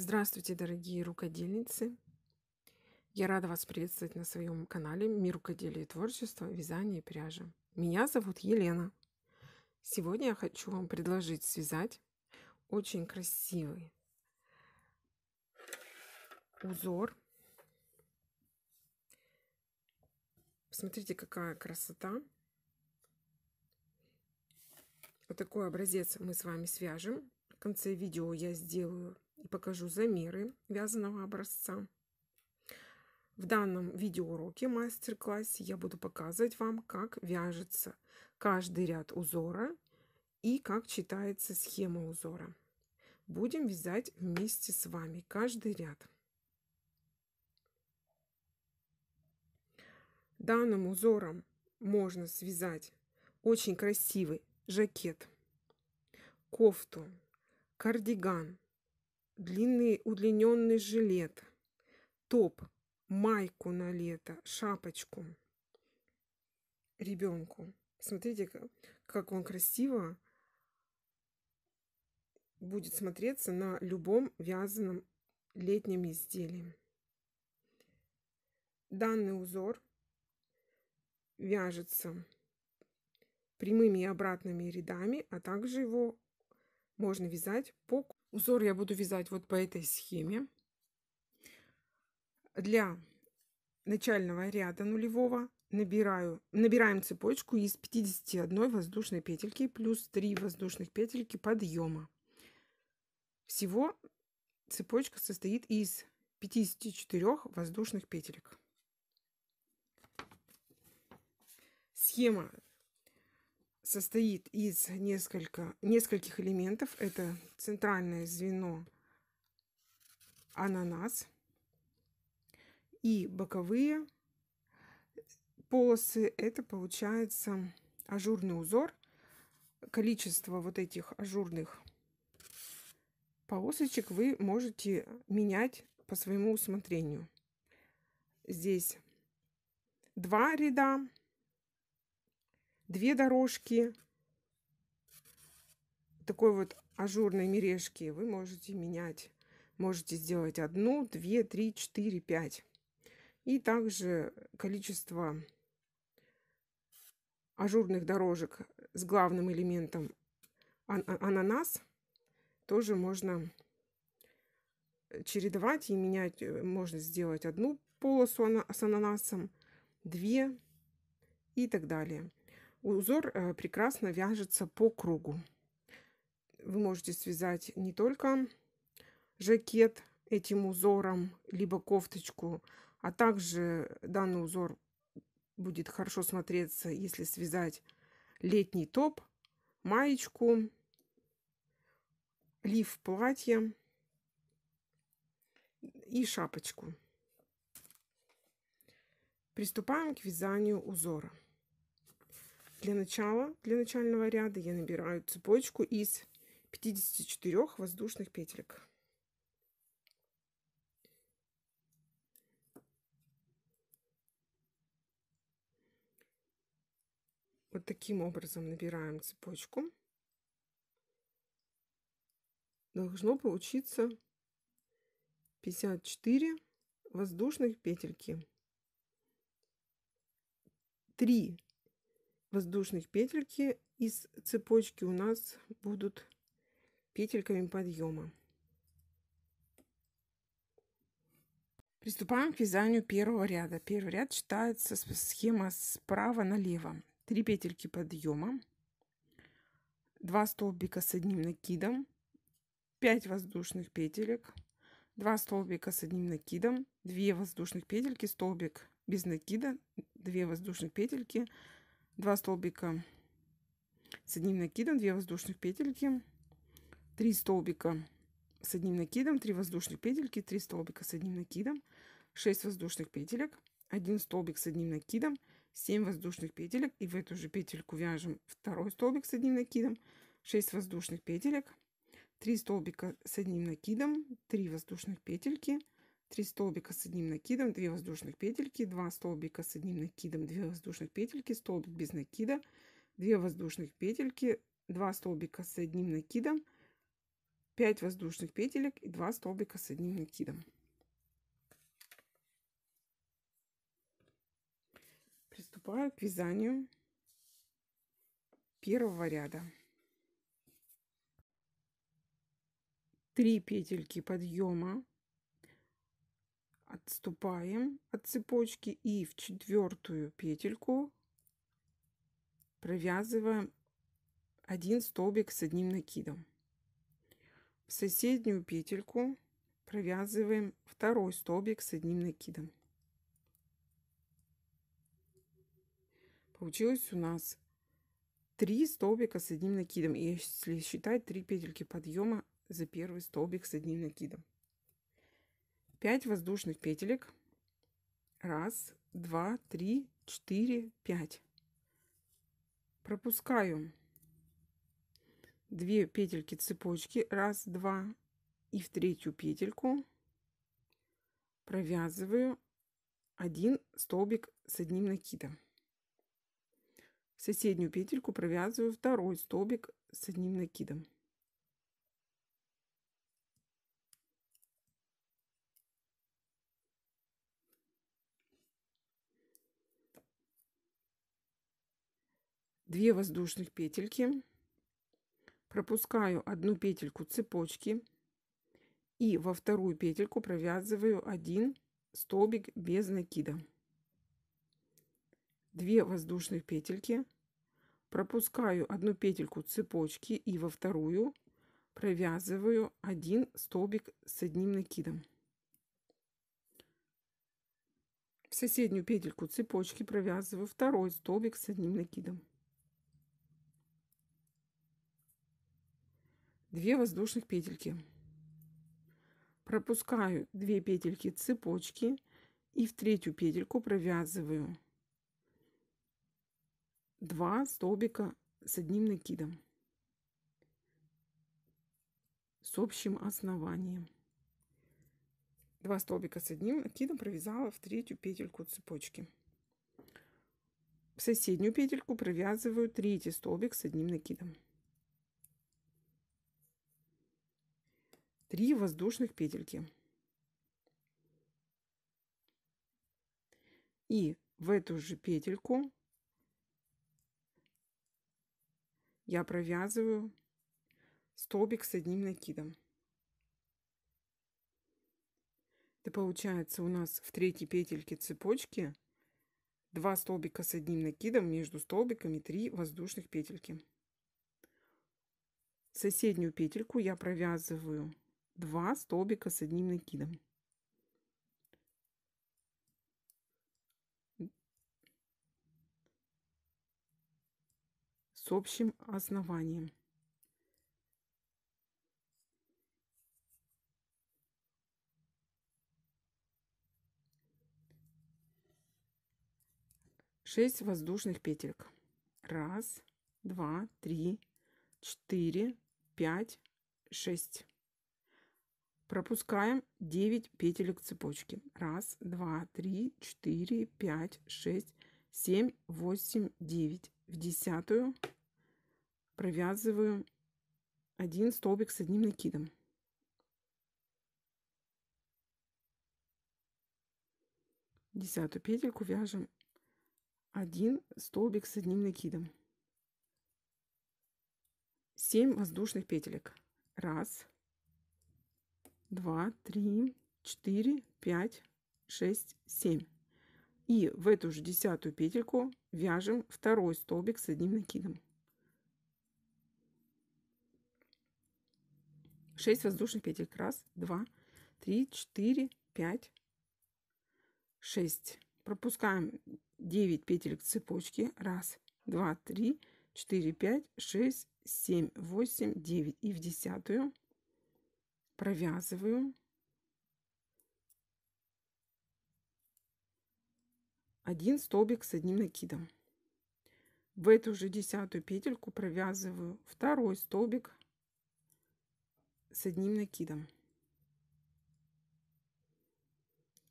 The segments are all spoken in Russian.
Здравствуйте, дорогие рукодельницы! Я рада вас приветствовать на своем канале «Мир рукоделия и творчества. Вязание и пряжа». Меня зовут Елена. Сегодня я хочу вам предложить связать очень красивый узор. Посмотрите, какая красота! Вот такой образец мы с вами свяжем. В конце видео я сделаю и покажу замеры вязаного образца. В данном видеоуроке, мастер-классе, я буду показывать вам, как вяжется каждый ряд узора и как читается схема узора. Будем вязать вместе с вами каждый ряд. Данным узором можно связать очень красивый жакет, кофту, кардиган, длинный удлиненный жилет, топ, майку на лето, шапочку ребенку. Смотрите, как он красиво будет смотреться на любом вязаном летнем изделии. Данный узор вяжется прямыми и обратными рядами, а также его можно вязать по Узор я буду вязать вот по этой схеме. Для начального ряда нулевого набираю, набираем цепочку из 51 воздушной петельки плюс 3 воздушных петельки подъема. Всего цепочка состоит из 54 воздушных петелек. Схема состоит из несколько, нескольких элементов. Это центральное звено ананас и боковые полосы. Это получается ажурный узор. Количество вот этих ажурных полосочек вы можете менять по своему усмотрению. Здесь два ряда две дорожки такой вот ажурной мережки вы можете менять. Можете сделать одну, две, три, четыре, пять. И также количество ажурных дорожек с главным элементом ананас тоже можно чередовать и менять. Можно сделать одну полосу с ананасом, две и так далее. Узор э, прекрасно вяжется по кругу. Вы можете связать не только жакет этим узором, либо кофточку, а также данный узор будет хорошо смотреться, если связать летний топ, маечку, лиф платье и шапочку. Приступаем к вязанию узора. Для начала, для начального ряда я набираю цепочку из 54 воздушных петелек. Вот таким образом набираем цепочку. Должно получиться 54 воздушных петельки. 3 воздушных петельки из цепочки у нас будут петельками подъема. Приступаем к вязанию первого ряда. Первый ряд считается схема справа налево. Три петельки подъема, два столбика с одним накидом, 5 воздушных петелек, 2 столбика с одним накидом, 2 воздушных петельки, столбик без накида, 2 воздушных петельки, 2 столбика с одним накидом, 2 воздушных петельки, 3 столбика с одним накидом, 3 воздушных петельки, 3 столбика с одним накидом, 6 воздушных петелек, 1 столбик с одним накидом, 7 воздушных петелек и в эту же петельку вяжем второй столбик с одним накидом, 6 воздушных петелек, 3 столбика с одним накидом, 3 воздушных петельки, 3 столбика с одним накидом, 2 воздушных петельки, 2 столбика с одним накидом, 2 воздушных петельки, столбик без накида, 2 воздушных петельки, 2 столбика с одним накидом, 5 воздушных петелек и 2 столбика с одним накидом. Приступаю к вязанию первого ряда. 3 петельки подъема отступаем от цепочки и в четвертую петельку провязываем один столбик с одним накидом. В соседнюю петельку провязываем второй столбик с одним накидом. Получилось у нас 3 столбика с одним накидом. Если считать 3 петельки подъема за первый столбик с одним накидом. 5 воздушных петелек. Раз, два, три, четыре, пять. Пропускаю 2 петельки цепочки. Раз, два. И в третью петельку провязываю один столбик с одним накидом. В соседнюю петельку провязываю второй столбик с одним накидом. Две воздушных петельки пропускаю одну петельку цепочки и во вторую петельку провязываю один столбик без накида. 2 воздушных петельки пропускаю одну петельку цепочки и во вторую провязываю один столбик с одним накидом. В соседнюю петельку цепочки провязываю второй столбик с одним накидом. 2 воздушных петельки. Пропускаю 2 петельки цепочки и в третью петельку провязываю 2 столбика с одним накидом с общим основанием. 2 столбика с одним накидом провязала в третью петельку цепочки. В соседнюю петельку провязываю третий столбик с одним накидом. 3 воздушных петельки. И в эту же петельку я провязываю столбик с одним накидом. Это получается у нас в третьей петельке цепочки 2 столбика с одним накидом между столбиками 3 воздушных петельки. Соседнюю петельку я провязываю 2 столбика с одним накидом. С общим основанием. Шесть воздушных петелек. Раз, два, три, четыре, пять, шесть. Пропускаем 9 петелек цепочки. Раз, два, три, четыре, пять, шесть, семь, восемь, девять. В десятую провязываю один столбик с одним накидом. Десятую петельку вяжем один столбик с одним накидом. 7 воздушных петелек. Раз, три, четыре, пять, шесть, семь. И в эту же десятую петельку вяжем второй столбик с одним накидом. 6 воздушных петель. Раз, два, три, четыре, пять, шесть. Пропускаем 9 петель цепочки. Раз, два, три, четыре, пять, шесть, семь, восемь, девять. И в десятую провязываю один столбик с одним накидом. В эту же десятую петельку провязываю второй столбик с одним накидом.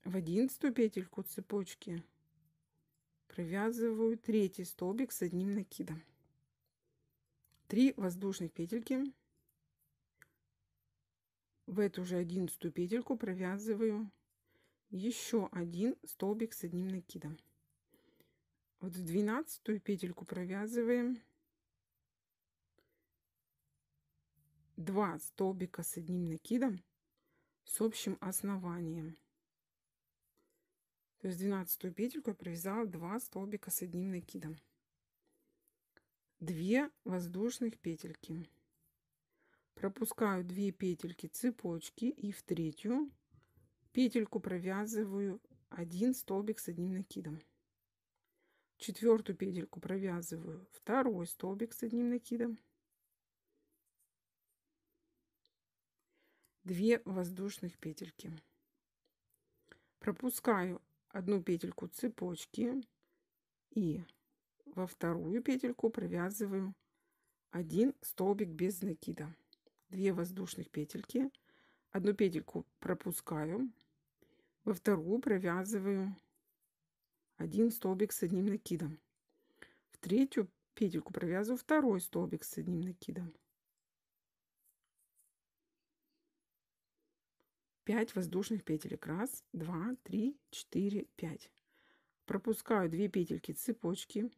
В одиннадцатую петельку цепочки провязываю третий столбик с одним накидом. Три воздушных петельки в эту же одиннадцатую петельку провязываю еще один столбик с одним накидом. Вот в двенадцатую петельку провязываем 2 столбика с одним накидом с общим основанием. То есть 12 петельку я провязала 2 столбика с одним накидом. 2 воздушных петельки. Пропускаю 2 петельки цепочки и в третью петельку провязываю 1 столбик с одним накидом. Четвертую петельку провязываю второй столбик с одним накидом. 2 воздушных петельки. Пропускаю одну петельку цепочки и во вторую петельку провязываю один столбик без накида. 2 воздушных петельки. Одну петельку пропускаю, во вторую провязываю один столбик с одним накидом. В третью петельку провязываю второй столбик с одним накидом. 5 воздушных петелек. Раз, два, три, четыре, пять. Пропускаю 2 петельки цепочки.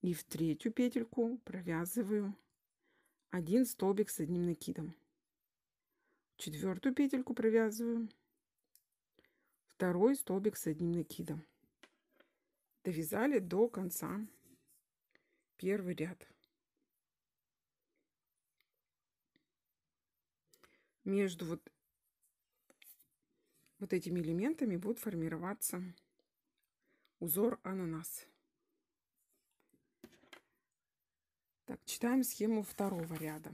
И в третью петельку провязываю один столбик с одним накидом. Четвертую петельку провязываю второй столбик с одним накидом. Довязали до конца первый ряд. Между вот вот этими элементами будет формироваться узор ананас. Так, читаем схему второго ряда.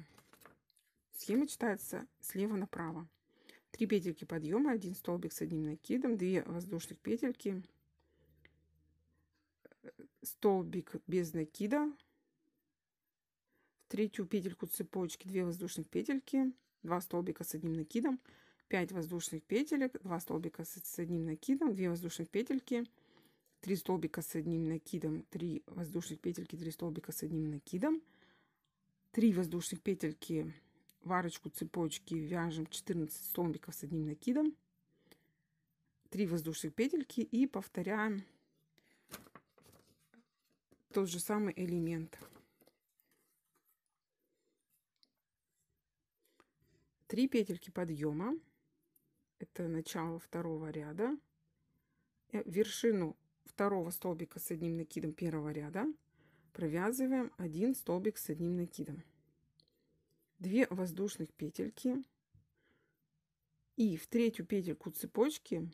Схема читается слева направо. Три петельки подъема, один столбик с одним накидом, две воздушных петельки, столбик без накида, в третью петельку цепочки две воздушных петельки, два столбика с одним накидом, 5 воздушных петелек, 2 столбика с одним накидом, 2 воздушных петельки, 3 столбика с одним накидом, 3 воздушных петельки, 3 столбика с одним накидом, 3 воздушных петельки в арочку цепочки вяжем 14 столбиков с одним накидом, 3 воздушных петельки и повторяем тот же самый элемент. 3 петельки подъема. Это начало второго ряда, э, вершину второго столбика с одним накидом первого ряда провязываем один столбик с одним накидом. 2 воздушных петельки и в третью петельку цепочки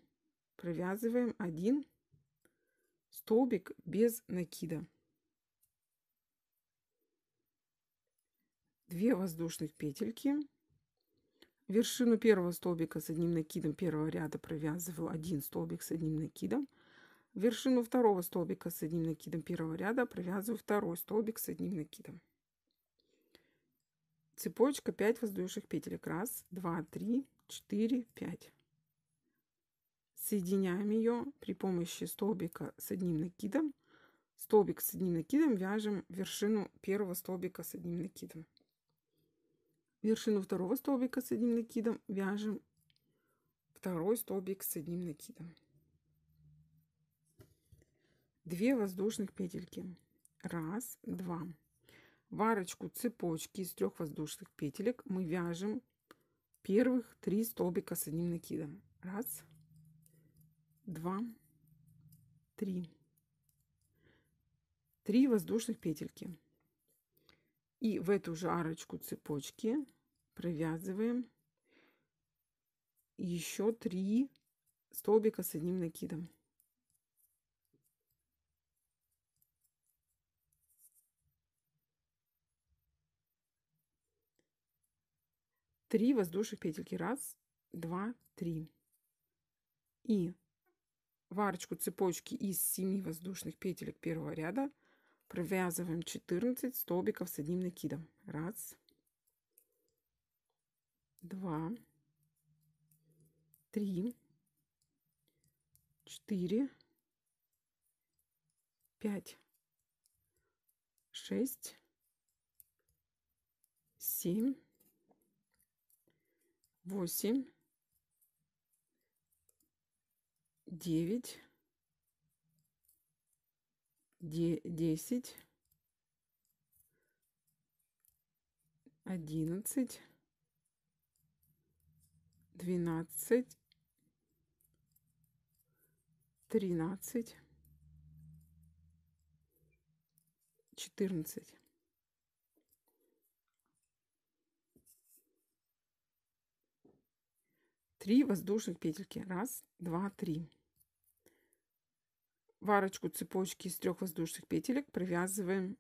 провязываем один столбик без накида. 2 воздушных петельки вершину первого столбика с одним накидом первого ряда провязываю один столбик с одним накидом вершину второго столбика с одним накидом первого ряда провязываю второй столбик с одним накидом. Цепочка 5 воздушных петелек. Раз два три четыре пять. Соединяем ее при помощи столбика с одним накидом. Столбик с одним накидом вяжем вершину первого столбика с одним накидом. Вершину второго столбика с одним накидом вяжем второй столбик с одним накидом 2 воздушных петельки. Раз два. В арочку цепочки из трех воздушных петелек мы вяжем первых три столбика с одним накидом. Раз два три. Три воздушных петельки. И в эту же арочку цепочки провязываем еще три столбика с одним накидом. Три воздушных петельки. Раз, два, три. И в арочку цепочки из 7 воздушных петелек первого ряда провязываем 14 столбиков с одним накидом. Раз, два, три, четыре, пять, шесть, семь, восемь, девять, десять, одиннадцать, двенадцать, тринадцать, четырнадцать. Три воздушных петельки. Раз, два, три. В арочку цепочки из трех воздушных петелек провязываем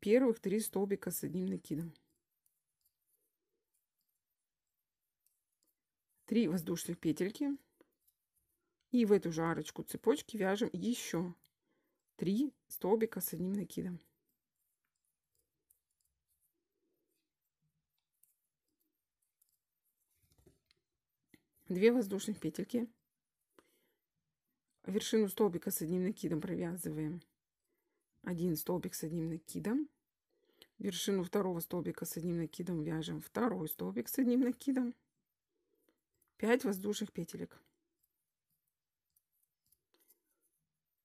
первых три столбика с одним накидом. Три воздушных петельки. И в эту же арочку цепочки вяжем еще три столбика с одним накидом. Две воздушных петельки. Вершину столбика с одним накидом провязываем один столбик с одним накидом. Вершину второго столбика с одним накидом вяжем второй столбик с одним накидом. 5 воздушных петелек.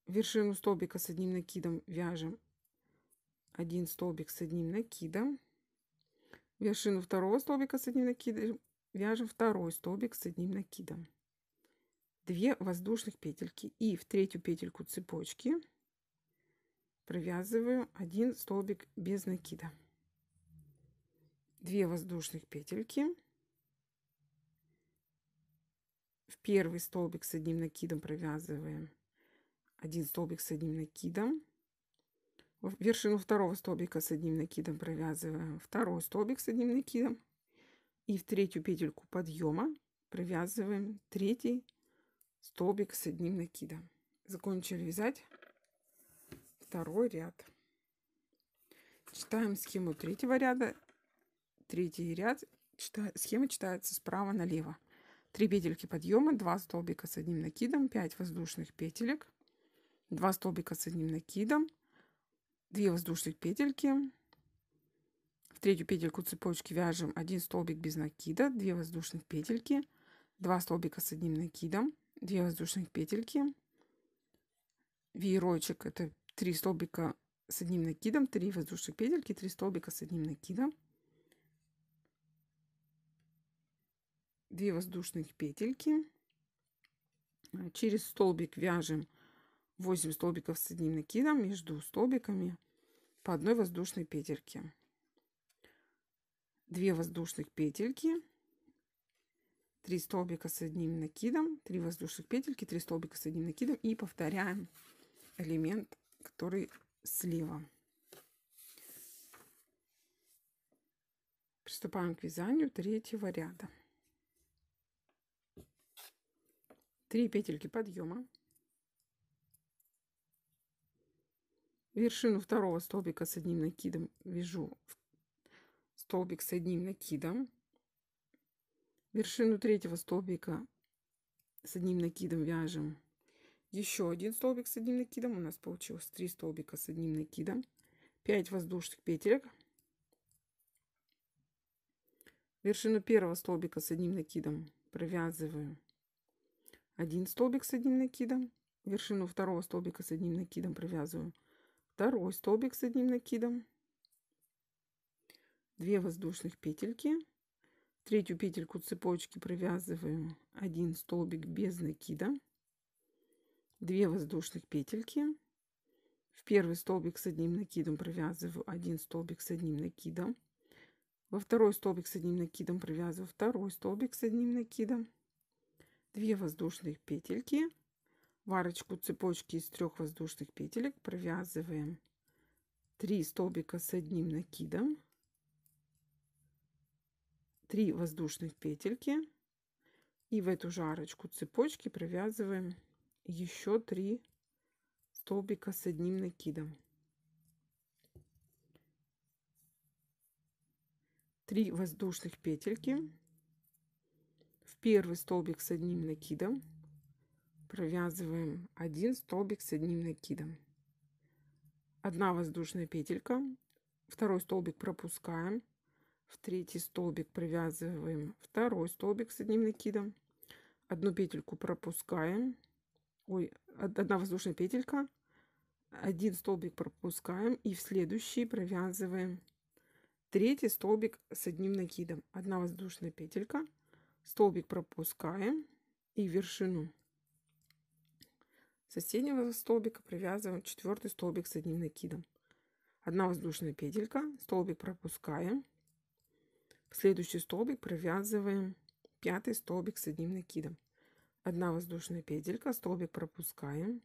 Вершину столбика с одним накидом вяжем один столбик с одним накидом. Вершину второго столбика с одним накидом вяжем второй столбик с одним накидом. 2 воздушных петельки и в третью петельку цепочки провязываю один столбик без накида. 2 воздушных петельки. В первый столбик с одним накидом провязываем один столбик с одним накидом. В вершину второго столбика с одним накидом провязываем второй столбик с одним накидом и в третью петельку подъема провязываем третий столбик с одним накидом. Закончили вязать второй ряд. Читаем схему третьего ряда. Третий ряд схема читается справа налево. Три петельки подъема, два столбика с одним накидом, 5 воздушных петелек, два столбика с одним накидом, 2 воздушных петельки, третью петельку цепочки вяжем. Один столбик без накида 2 воздушных петельки 2 столбика с одним накидом 2 воздушных петельки. Веерочек это 3 столбика с одним накидом 3 воздушных петельки 3 столбика с одним накидом. 2 воздушных петельки. Через столбик вяжем 8 столбиков с одним накидом между столбиками по одной воздушной петельке 2 воздушных петельки 3 столбика с одним накидом 3 воздушных петельки 3 столбика с одним накидом. И повторяем элемент который слева. Приступаем к вязанию третьего ряда. 3 петельки подъема. Вершину второго столбика с одним накидом вяжу в столбик с одним накидом. Вершину третьего столбика с одним накидом вяжем. Еще один столбик с одним накидом. У нас получилось 3 столбика с одним накидом. 5 воздушных петелек. Вершину первого столбика с одним накидом провязываю один столбик с одним накидом. Вершину второго столбика с одним накидом провязываю второй столбик с одним накидом 2 воздушных петельки. Третью петельку цепочки провязываем один столбик без накида. 2 воздушных петельки. В первый столбик с одним накидом провязываю один столбик с одним накидом. Во второй столбик с одним накидом провязываю второй столбик с одним накидом. 2 воздушных петельки. В арочку цепочки из трех воздушных петелек провязываем 3 столбика с одним накидом 3 воздушных петельки. И в эту же арочку цепочки провязываем еще 3 столбика с одним накидом. 3 воздушных петельки. В первый столбик с одним накидом провязываем один столбик с одним накидом. 1 воздушная петелька. Второй столбик пропускаем в третий столбик провязываем второй столбик с одним накидом. Одну петельку пропускаем. Ой одна воздушная петелька. Один столбик пропускаем и в следующий провязываем третий столбик с одним накидом. Одна воздушная петелька. Столбик пропускаем и вершину. Соседнего столбика провязываем четвертый столбик с одним накидом. Одна воздушная петелька. Столбик пропускаем в следующий столбик провязываем. Пятый столбик с одним накидом. Одна воздушная петелька столбик пропускаем.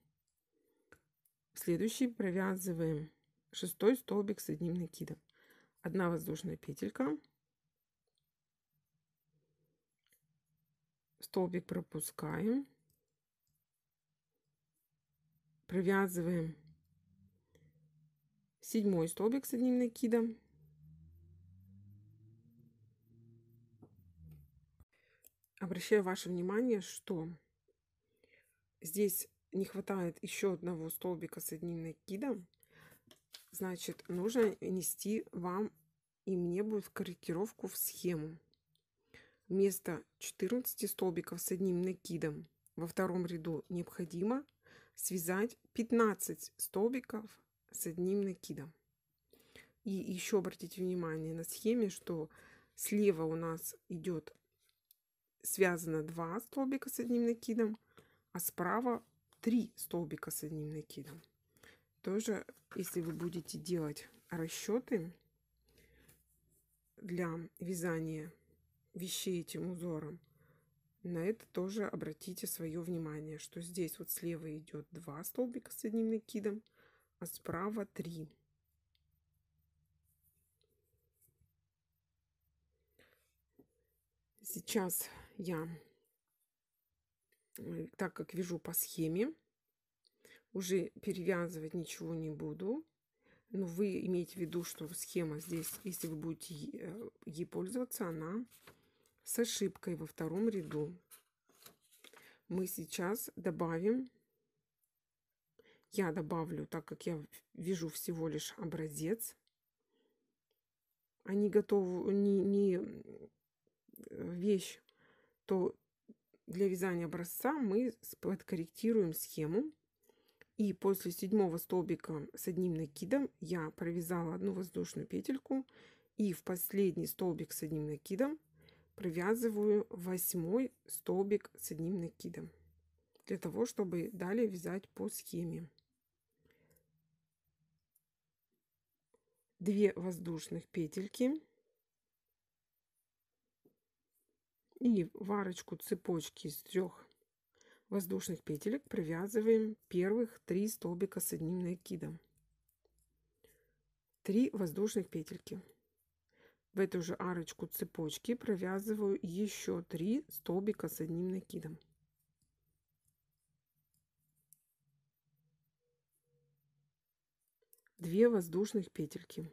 В следующий провязываем. Шестой столбик с одним накидом. Одна воздушная петелька. Столбик пропускаем. Провязываем. Седьмой столбик с одним накидом обращаю ваше внимание что здесь не хватает еще одного столбика с одним накидом. Значит нужно нести вам и мне будет корректировку в схему. Вместо 14 столбиков с одним накидом во втором ряду необходимо связать 15 столбиков с одним накидом. И еще обратите внимание на схеме что слева у нас идет связано 2 столбика с одним накидом а справа 3 столбика с одним накидом. Тоже если вы будете делать расчеты для вязания вещей этим узором на это тоже обратите свое внимание что здесь вот слева идет два столбика с одним накидом а справа три. Сейчас я э, так как вяжу по схеме уже перевязывать ничего не буду. Но вы имеете в виду что схема здесь если вы будете э, ей пользоваться она с ошибкой во втором ряду. Мы сейчас добавим я добавлю так как я вяжу всего лишь образец а не готовую не, не вещь то для вязания образца мы подкорректируем схему. И после седьмого столбика с одним накидом я провязала одну воздушную петельку и в последний столбик с одним накидом провязываю восьмой столбик с одним накидом для того чтобы далее вязать по схеме. 2 воздушных петельки и в арочку цепочки из трех воздушных петелек провязываем первых три столбика с одним накидом 3 воздушных петельки в эту же арочку цепочки провязываю еще 3 столбика с одним накидом. Две воздушных петельки.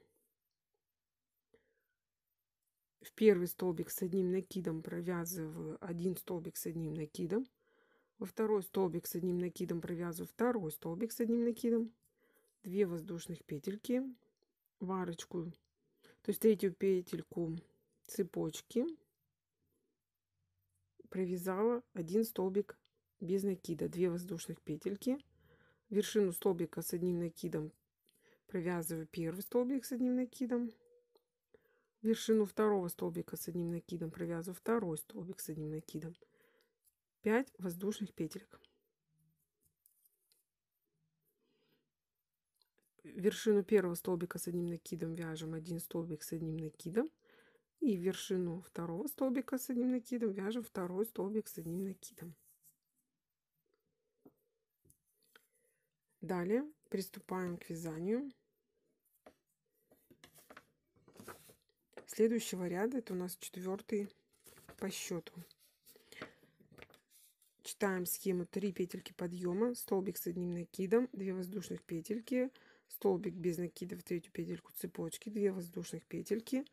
В первый столбик с одним накидом провязываю один столбик с одним накидом. Во второй столбик с одним накидом провязываю второй столбик с одним накидом. Две воздушных петельки в арочку то есть третью петельку цепочки провязала один столбик без накида 2 воздушных петельки вершину столбика с одним накидом провязываю первый столбик с одним накидом вершину второго столбика с одним накидом провязываю второй столбик с одним накидом. 5 воздушных петелек. Вершину первого столбика с одним накидом вяжем один столбик с одним накидом. И вершину второго столбика с одним накидом вяжем второй столбик с одним накидом. Далее приступаем к вязанию следующего ряда это у нас четвертый по счету читаем схему 3 петельки подъема столбик с одним накидом 2 воздушных петельки столбик без накида в третью петельку цепочки 2 воздушных петельки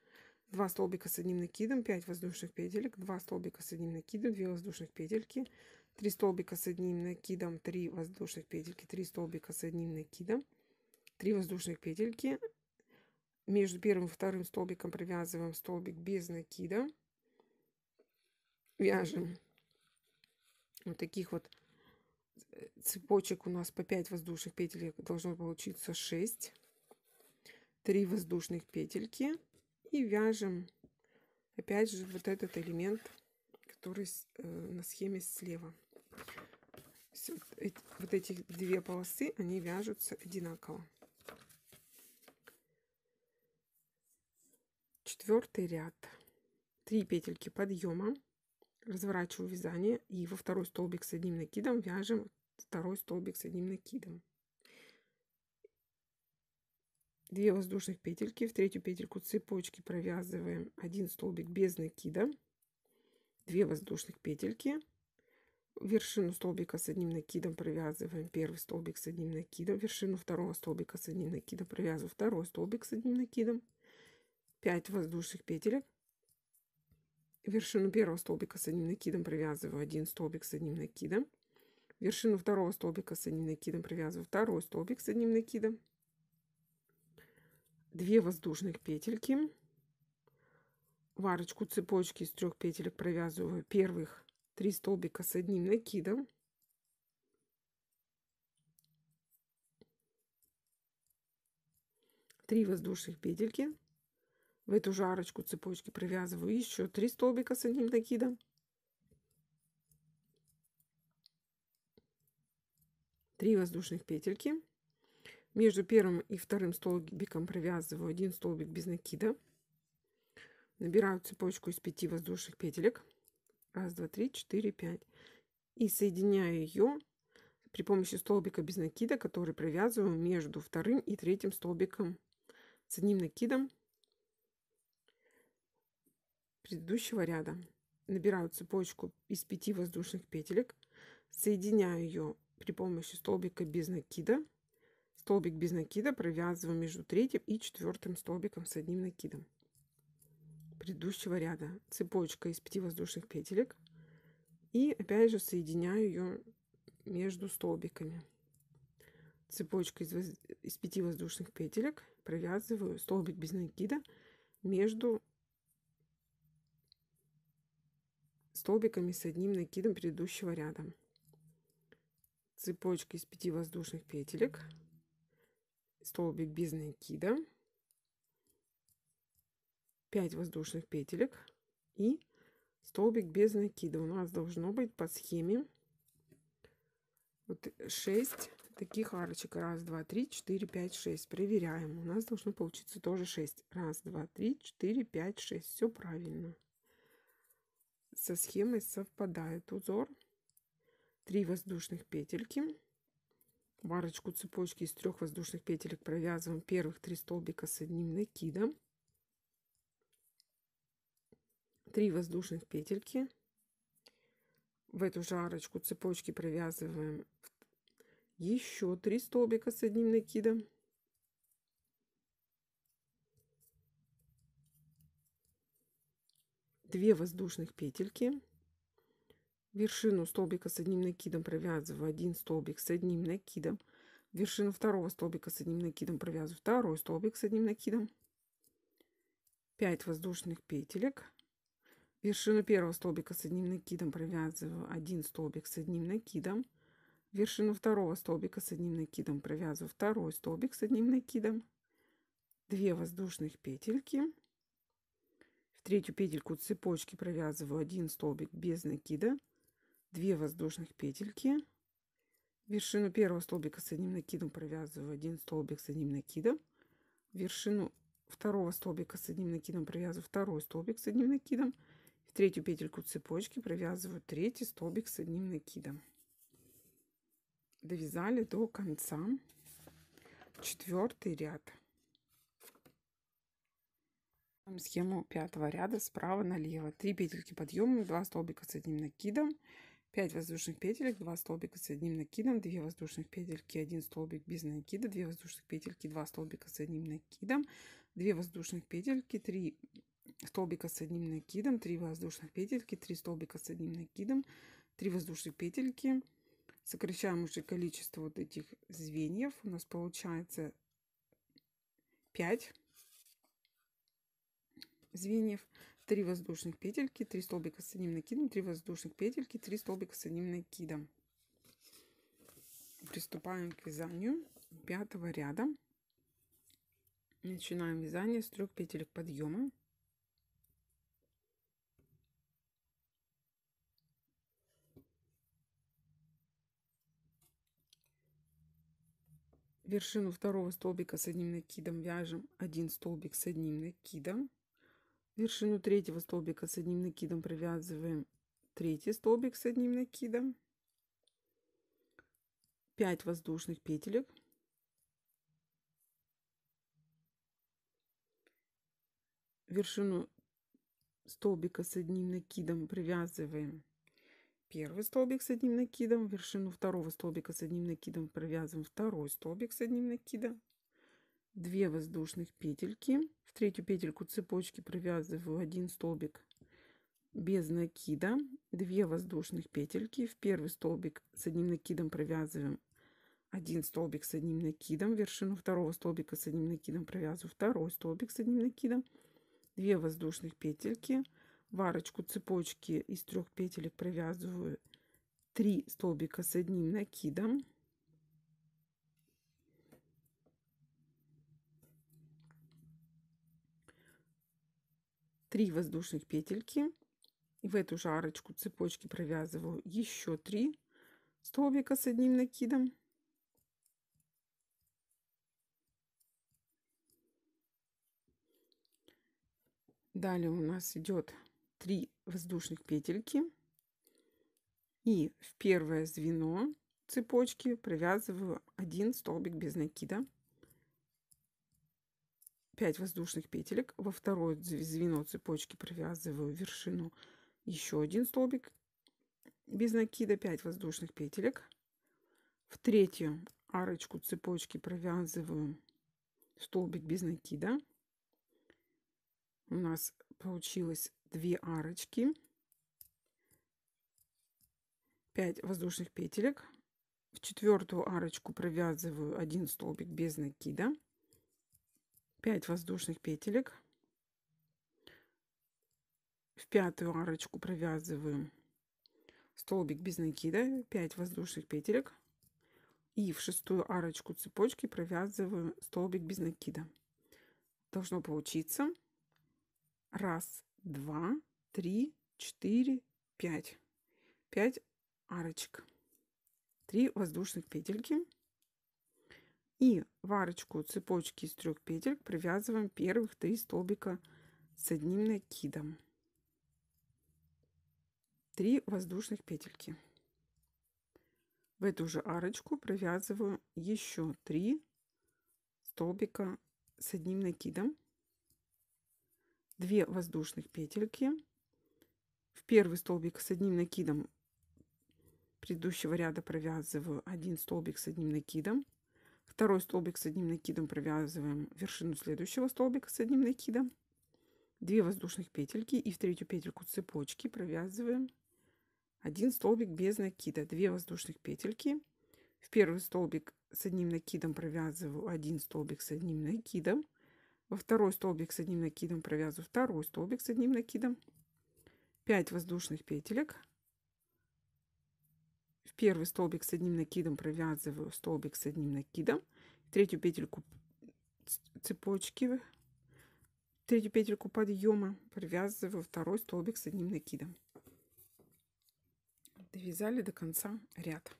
2 столбика с одним накидом 5 воздушных петелек 2 столбика с одним накидом 2 воздушных петельки 3 столбика с одним накидом 3 воздушных петельки 3 столбика с одним накидом 3 воздушных петельки между первым и вторым столбиком провязываем столбик без накида. Вяжем вот таких вот э, цепочек у нас по 5 воздушных петель должно получиться 6. 3 воздушных петельки и вяжем опять же вот этот элемент, который э, на схеме слева. Вот эти две полосы, они вяжутся одинаково. Четвертый ряд. Три петельки подъема. Разворачиваю вязание и во второй столбик с одним накидом вяжем второй столбик с одним накидом. 2 воздушных петельки в третью петельку цепочки провязываем один столбик без накида 2 воздушных петельки вершину столбика с одним накидом провязываем первый столбик с одним накидом вершину второго столбика с одним накидом провязываю второй столбик с одним накидом 5 воздушных петелек. Вершину первого столбика с одним накидом провязываю один столбик с одним накидом. Вершину второго столбика с одним накидом провязываю второй столбик с одним накидом. 2 воздушных петельки. В арочку цепочки из трех петелек провязываю. Первых 3 столбика с одним накидом. Три воздушных петельки в эту же арочку цепочки провязываю еще 3 столбика с одним накидом 3 воздушных петельки между первым и вторым столбиком провязываю один столбик без накида. Набираю цепочку из 5 воздушных петелек. Раз, два, три, четыре, пять. И соединяю ее при помощи столбика без накида, который провязываю между вторым и третьим столбиком с одним накидом предыдущего ряда. Набираю цепочку из 5 воздушных петелек, соединяю ее при помощи столбика без накида. Столбик без накида провязываем между третьим и четвертым столбиком с одним накидом. Предыдущего ряда. Цепочка из 5 воздушных петелек. И опять же соединяю ее между столбиками. Цепочка из, из 5 воздушных петелек. Провязываю столбик без накида между столбиками с одним накидом предыдущего ряда. Цепочка из 5 воздушных петелек. Столбик без накида. 5 воздушных петелек. И столбик без накида. У нас должно быть по схеме вот 6 таких арочек. Раз два три четыре пять шесть. Проверяем. У нас должно получиться тоже 6 раз два три четыре пять шесть. Все правильно со схемой совпадает. Узор. 3 воздушных петельки. В арочку цепочки из трех воздушных петелек провязываем. Первых три столбика с одним накидом. 3 воздушных петельки. В эту же арочку цепочки провязываем. Еще 3 столбика с одним накидом две воздушных петельки. Вершину столбика с одним накидом провязываю один столбик с одним накидом. Вершину второго столбика с одним накидом провязываю второй столбик с одним накидом. 5 воздушных петелек. Вершину первого столбика с одним накидом провязываю один столбик с одним накидом. Вершину второго столбика с одним накидом провязываю второй столбик с одним накидом. 2 воздушных петельки третью петельку цепочки провязываю один столбик без накида 2 воздушных петельки. Вершину первого столбика с одним накидом провязываю один столбик с одним накидом. Вершину второго столбика с одним накидом провязываю второй столбик с одним накидом. В третью петельку цепочки провязываю третий столбик с одним накидом. Довязали до конца. Четвертый ряд схему пятого ряда справа налево. 3 петельки подъема 2 столбика с одним накидом 5 воздушных петелек 2 столбика с одним накидом 2 воздушных петельки 1 столбик без накида 2 воздушных петельки 2 столбика с одним накидом 2 воздушных петельки 3 столбика с одним накидом 3 воздушных петельки 3 столбика с одним накидом 3 воздушных петельки. Сокращаем уже количество вот этих звеньев. У нас получается 5 звеньев, 3 воздушных петельки, 3 столбика с одним накидом, 3 воздушных петельки, 3 столбика с одним накидом. Приступаем к вязанию пятого ряда. Начинаем вязание с трех петелек подъема. вершину второго столбика с одним накидом вяжем один столбик с одним накидом вершину третьего столбика с одним накидом провязываем третий столбик с одним накидом. 5 воздушных петелек. Вершину столбика с одним накидом привязываем первый столбик с одним накидом, вершину второго столбика с одним накидом провязываем второй столбик с одним накидом, 2 воздушных петельки, в третью петельку цепочки провязываю один столбик без накида, 2 воздушных петельки, в первый столбик с одним накидом провязываем один столбик с одним накидом, вершину второго столбика с одним накидом провязываю второй столбик с одним накидом, 2 воздушных петельки, в арочку цепочки из трех петелек провязываю 3 столбика с одним накидом три воздушных петельки. И в эту же арочку цепочки провязываю еще 3 столбика с одним накидом. Далее у нас идет 3 воздушных петельки. И в первое звено цепочки провязываю один столбик без накида 5 воздушных петелек во второе звено цепочки провязываю вершину еще один столбик без накида 5 воздушных петелек. В третью арочку цепочки провязываю столбик без накида. У нас получилось 2 арочки. 5 воздушных петелек. В четвертую арочку провязываю один столбик без накида 5 воздушных петелек в пятую арочку провязываю столбик без накида 5 воздушных петелек и в шестую арочку цепочки провязываю столбик без накида должно получиться раз два, три, четыре, пять. Пять арочек. Три воздушных петельки. И в арочку цепочки из трех петель привязываем первых три столбика с одним накидом. Три воздушных петельки. В эту же арочку провязываю еще три столбика с одним накидом 2 воздушных петельки в первый столбик с одним накидом предыдущего ряда провязываю один столбик с одним накидом второй столбик с одним накидом провязываем вершину следующего столбика с одним накидом. 2 воздушных петельки и в третью петельку цепочки провязываем. Один столбик без накида 2 воздушных петельки. В первый столбик с одним накидом провязываю один столбик с одним накидом. Во второй столбик с одним накидом провязываю второй столбик с одним накидом. 5 воздушных петелек первый столбик с одним накидом провязываю столбик с одним накидом третью петельку цепочки третью петельку подъема провязываю второй столбик с одним накидом. Довязали до конца ряд.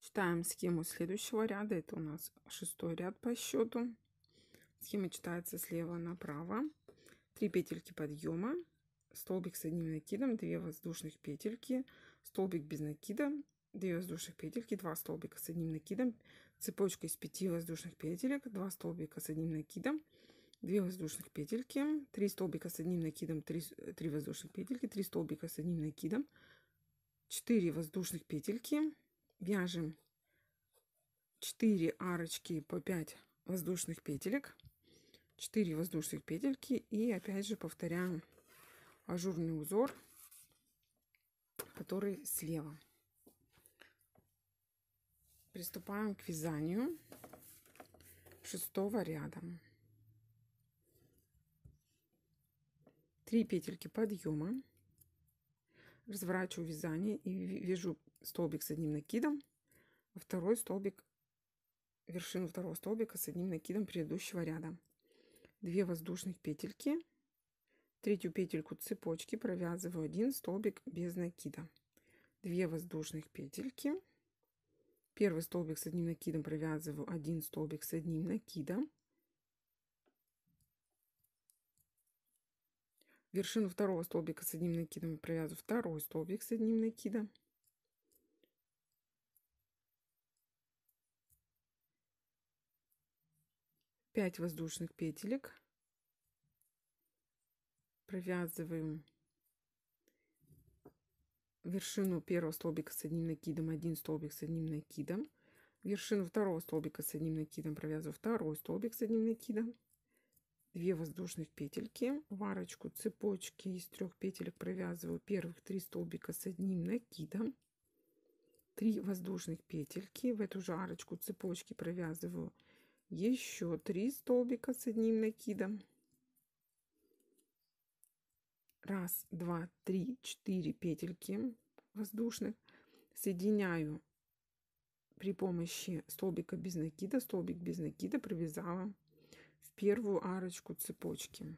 Читаем схему следующего ряда. Это у нас шестой ряд по счету. Схема читается слева направо. 3 петельки подъема, столбик с одним накидом, 2 воздушных петельки, столбик без накида, 2 воздушных петельки, 2 столбика с одним накидом, цепочка из 5 воздушных петелек, 2 столбика с одним накидом, 2 воздушных петельки, 3 столбика с одним накидом, 3, 3 воздушных петельки, 3 столбика с одним накидом, 4 воздушных петельки, вяжем 4 арочки по 5 воздушных петелек 4 воздушных петельки и опять же повторяем ажурный узор который слева. Приступаем к вязанию шестого ряда. 3 петельки подъема, разворачиваю вязание и вяжу столбик с одним накидом, во второй столбик, вершину второго столбика с одним накидом предыдущего ряда. 2 воздушных петельки, третью петельку цепочки провязываю один столбик без накида. 2 воздушных петельки, первый столбик с одним накидом провязываю один столбик с одним накидом, вершину второго столбика с одним накидом провязываю второй столбик с одним накидом. Пять воздушных петелек. Провязываем вершину первого столбика с одним накидом, один столбик с одним накидом. Вершину второго столбика с одним накидом провязываю второй столбик с одним накидом. 2 воздушных петельки в арочку цепочки из трех петелек провязываю первых три столбика с одним накидом 3 воздушных петельки в эту же арочку цепочки провязываю еще 3 столбика с одним накидом раз два три четыре петельки воздушных соединяю при помощи столбика без накида столбик без накида провязала первую арочку цепочки.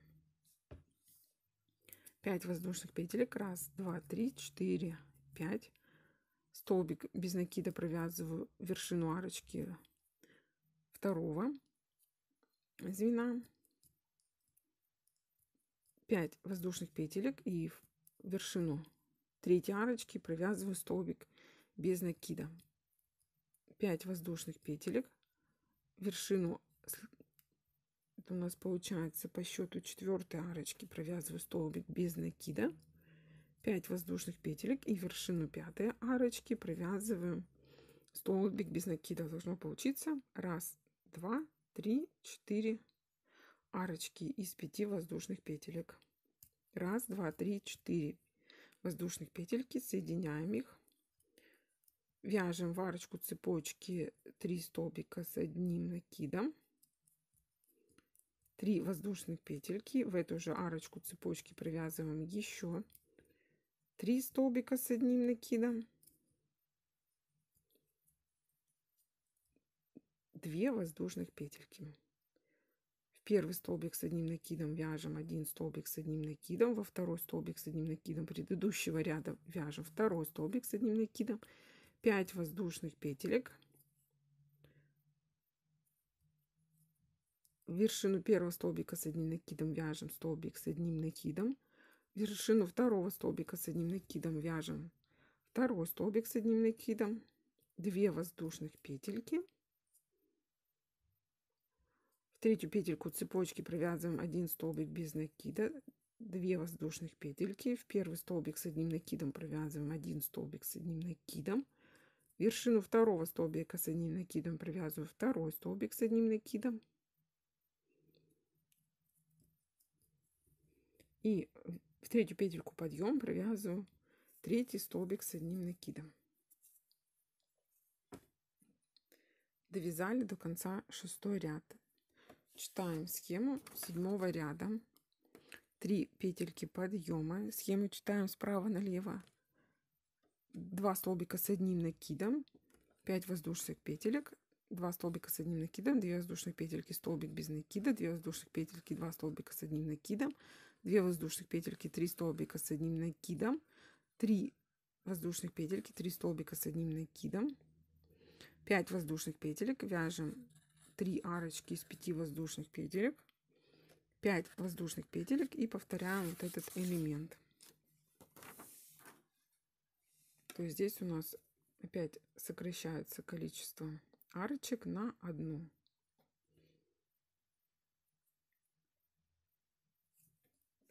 5 воздушных петелек раз два три четыре пять. Столбик без накида провязываю вершину арочки второго звена 5 воздушных петелек и в вершину третьей арочки провязываю столбик без накида. 5 воздушных петелек вершину это у нас получается по счету четвертой арочки провязываю столбик без накида. 5 воздушных петелек и вершину пятой арочки провязываем столбик без накида. Должно получиться раз два три четыре арочки из 5 воздушных петелек. Раз два три четыре воздушных петельки соединяем их. Вяжем в арочку цепочки 3 столбика с одним накидом. 3 воздушных петельки. В эту же арочку цепочки провязываем еще 3 столбика с одним накидом. 2 воздушных петельки первый столбик с одним накидом вяжем один столбик с одним накидом во второй столбик с одним накидом предыдущего ряда вяжем второй столбик с одним накидом. 5 воздушных петелек. Вершину первого столбика с одним накидом вяжем столбик с одним накидом. Вершину второго столбика с одним накидом вяжем второй столбик с одним накидом. 2 воздушных петельки третью петельку цепочки провязываем один столбик без накида 2 воздушных петельки в первый столбик с одним накидом провязываем один столбик с одним накидом вершину второго столбика с одним накидом провязываю второй столбик с одним накидом И в третью петельку подъем провязываю третий столбик с одним накидом. Довязали до конца шестой ряд. Читаем схему седьмого ряда. Три петельки подъема. Схему читаем справа налево. Два столбика с одним накидом. 5 воздушных петелек. 2 столбика с одним накидом, 2 воздушных петельки, столбик без накида, 2 воздушных петельки, 2 столбика с одним накидом, 2 воздушных петельки 3 столбика с одним накидом 3 воздушных петельки 3 столбика с одним накидом 5 воздушных петелек вяжем 3 арочки из 5 воздушных петелек. 5 воздушных петелек и повторяем вот этот элемент. То есть здесь у нас опять сокращается количество арочек на одну.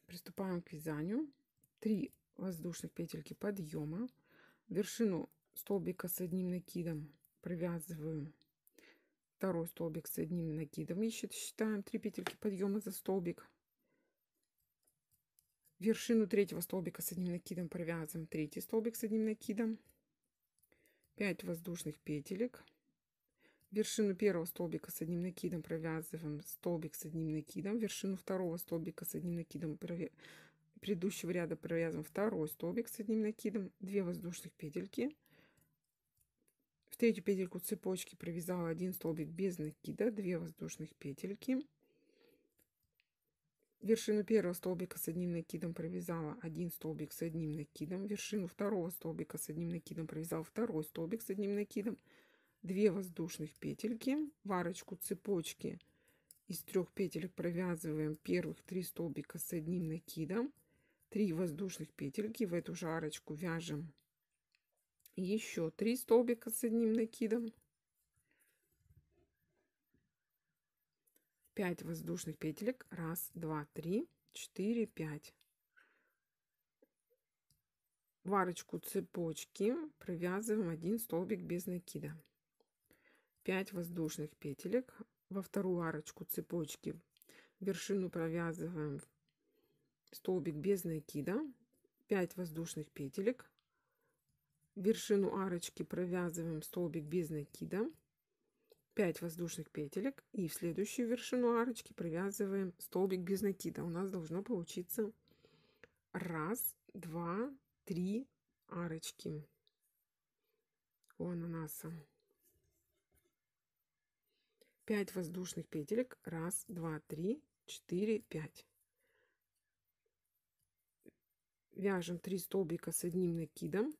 Приступаем к вязанию. 3 воздушных петельки подъема. Вершину столбика с одним накидом провязываю второй столбик с одним накидом еще считаем 3 петельки подъема за столбик. Вершину третьего столбика с одним накидом провязываем третий столбик с одним накидом. 5 воздушных петелек. Вершину первого столбика с одним накидом провязываем столбик с одним накидом. Вершину второго столбика с одним накидом предыдущего ряда провязываем второй столбик с одним накидом, 2 воздушных петельки. Третью петельку цепочки провязала один столбик без накида, 2 воздушных петельки. Вершину первого столбика с одним накидом провязала один столбик с одним накидом. Вершину второго столбика с одним накидом провязал второй столбик с одним накидом. 2 воздушных петельки, в арочку цепочки из трех петелек провязываем первых три столбика с одним накидом 3 воздушных петельки в эту же арочку вяжем еще 3 столбика с одним накидом. 5 воздушных петелек. 1 2 3 4 5 в арочку цепочки провязываем один столбик без накида. 5 воздушных петелек. Во вторую арочку цепочки вершину провязываем столбик без накида. 5 воздушных петелек вершину арочки провязываем столбик без накида 5 воздушных петелек и в следующую вершину арочки провязываем столбик без накида. У нас должно получиться раз два три арочки. У ананаса. 5 воздушных петелек. Раз два три четыре пять. Вяжем 3 столбика с одним накидом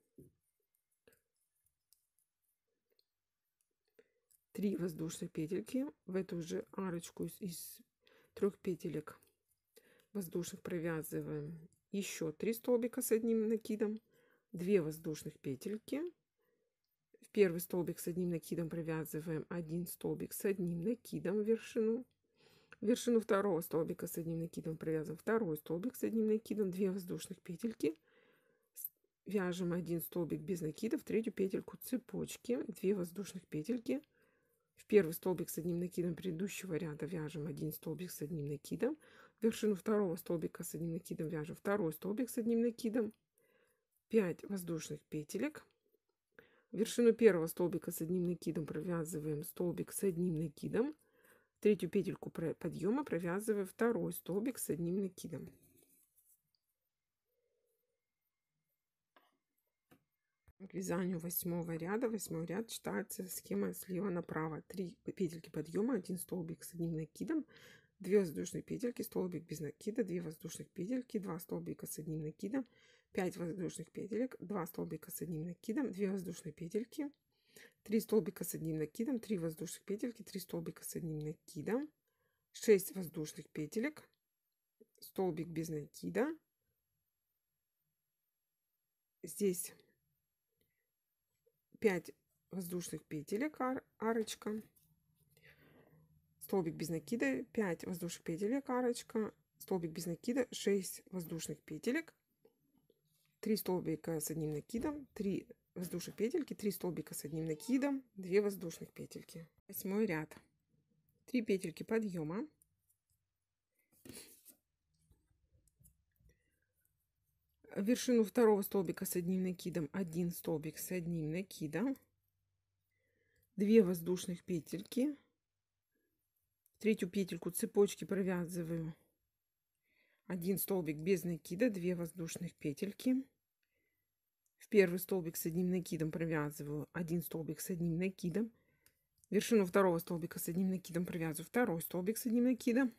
3 воздушных петельки в эту же арочку из трех петелек воздушных провязываем. Еще 3 столбика с одним накидом 2 воздушных петельки. В первый столбик с одним накидом провязываем один столбик с одним накидом в вершину. Вершину второго столбика с одним накидом провязываем второй столбик с одним накидом 2 воздушных петельки. Вяжем один столбик без накида в третью петельку цепочки 2 воздушных петельки в первый столбик с одним накидом предыдущего ряда вяжем один столбик с одним накидом. Вершину второго столбика с одним накидом вяжем второй столбик с одним накидом. 5 воздушных петелек. Вершину первого столбика с одним накидом провязываем столбик с одним накидом. Третью петельку подъема провязываю второй столбик с одним накидом к вязанию восьмого ряда. Восьмой ряд читается схема слева направо. 3 петельки подъема 1 столбик с одним накидом 2 воздушные петельки столбик без накида 2 воздушных петельки 2 столбика с одним накидом 5 воздушных петелек 2 столбика с одним накидом 2 воздушные петельки 3 столбика с одним накидом 3 воздушных петельки 3 столбика с одним накидом 6 воздушных петелек столбик без накида. Здесь 5 воздушных петелек ар арочка. Столбик без накида 5 воздушных петелек арочка. Столбик без накида 6 воздушных петелек. 3 столбика с одним накидом 3 воздушных петельки 3 столбика с одним накидом 2 воздушных петельки. Восьмой ряд. 3 петельки подъема вершину второго столбика с одним накидом 1 столбик с одним накидом 2 воздушных петельки третью петельку цепочки провязываю один столбик без накида 2 воздушных петельки. В первый столбик с одним накидом провязываю один столбик с одним накидом вершину второго столбика с одним накидом провязываю второй столбик с одним накидом.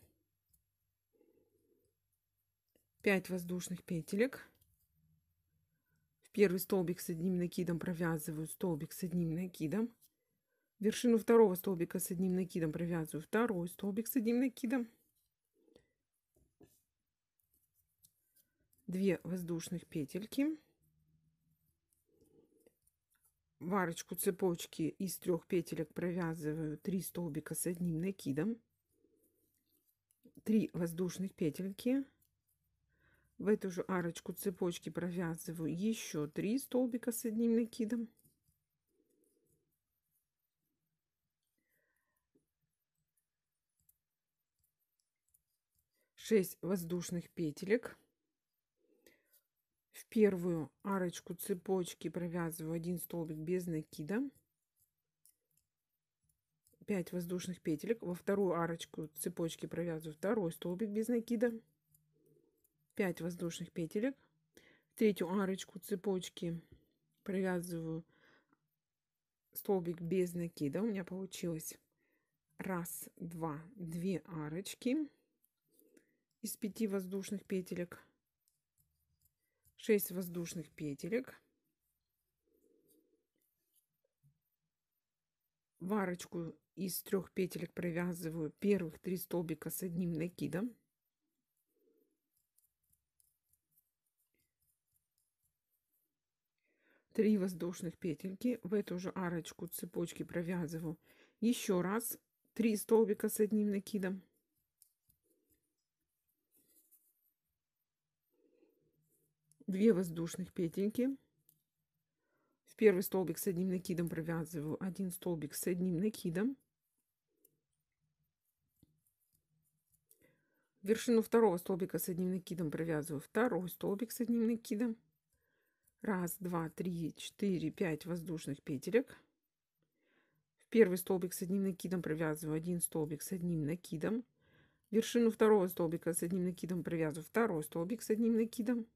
5 воздушных петелек первый столбик с одним накидом провязываю столбик с одним накидом. Вершину второго столбика с одним накидом провязываю второй столбик с одним накидом. 2 воздушных петельки. В арочку цепочки из трех петелек провязываю 3 столбика с одним накидом. 3 воздушных петельки в эту же арочку цепочки провязываю еще 3 столбика с одним накидом. Шесть воздушных петелек. В первую арочку цепочки провязываю один столбик без накида. 5 воздушных петелек. Во вторую арочку цепочки провязываю второй столбик без накида 5 воздушных петелек. В третью арочку цепочки провязываю столбик без накида. У меня получилось раз, два, две арочки из пяти воздушных петелек. 6 воздушных петелек. В арочку из трех петелек провязываю первых три столбика с одним накидом. Три воздушных петельки. В эту же арочку цепочки провязываю еще раз три столбика с одним накидом. Две воздушных петельки в первый столбик с одним накидом провязываю один столбик с одним накидом. вершину второго столбика с одним накидом провязываю второй столбик с одним накидом. Раз, два, три, четыре, пять воздушных петелек. В первый столбик с одним накидом провязываю один столбик с одним накидом. вершину второго столбика с одним накидом провязываю второй столбик с одним накидом.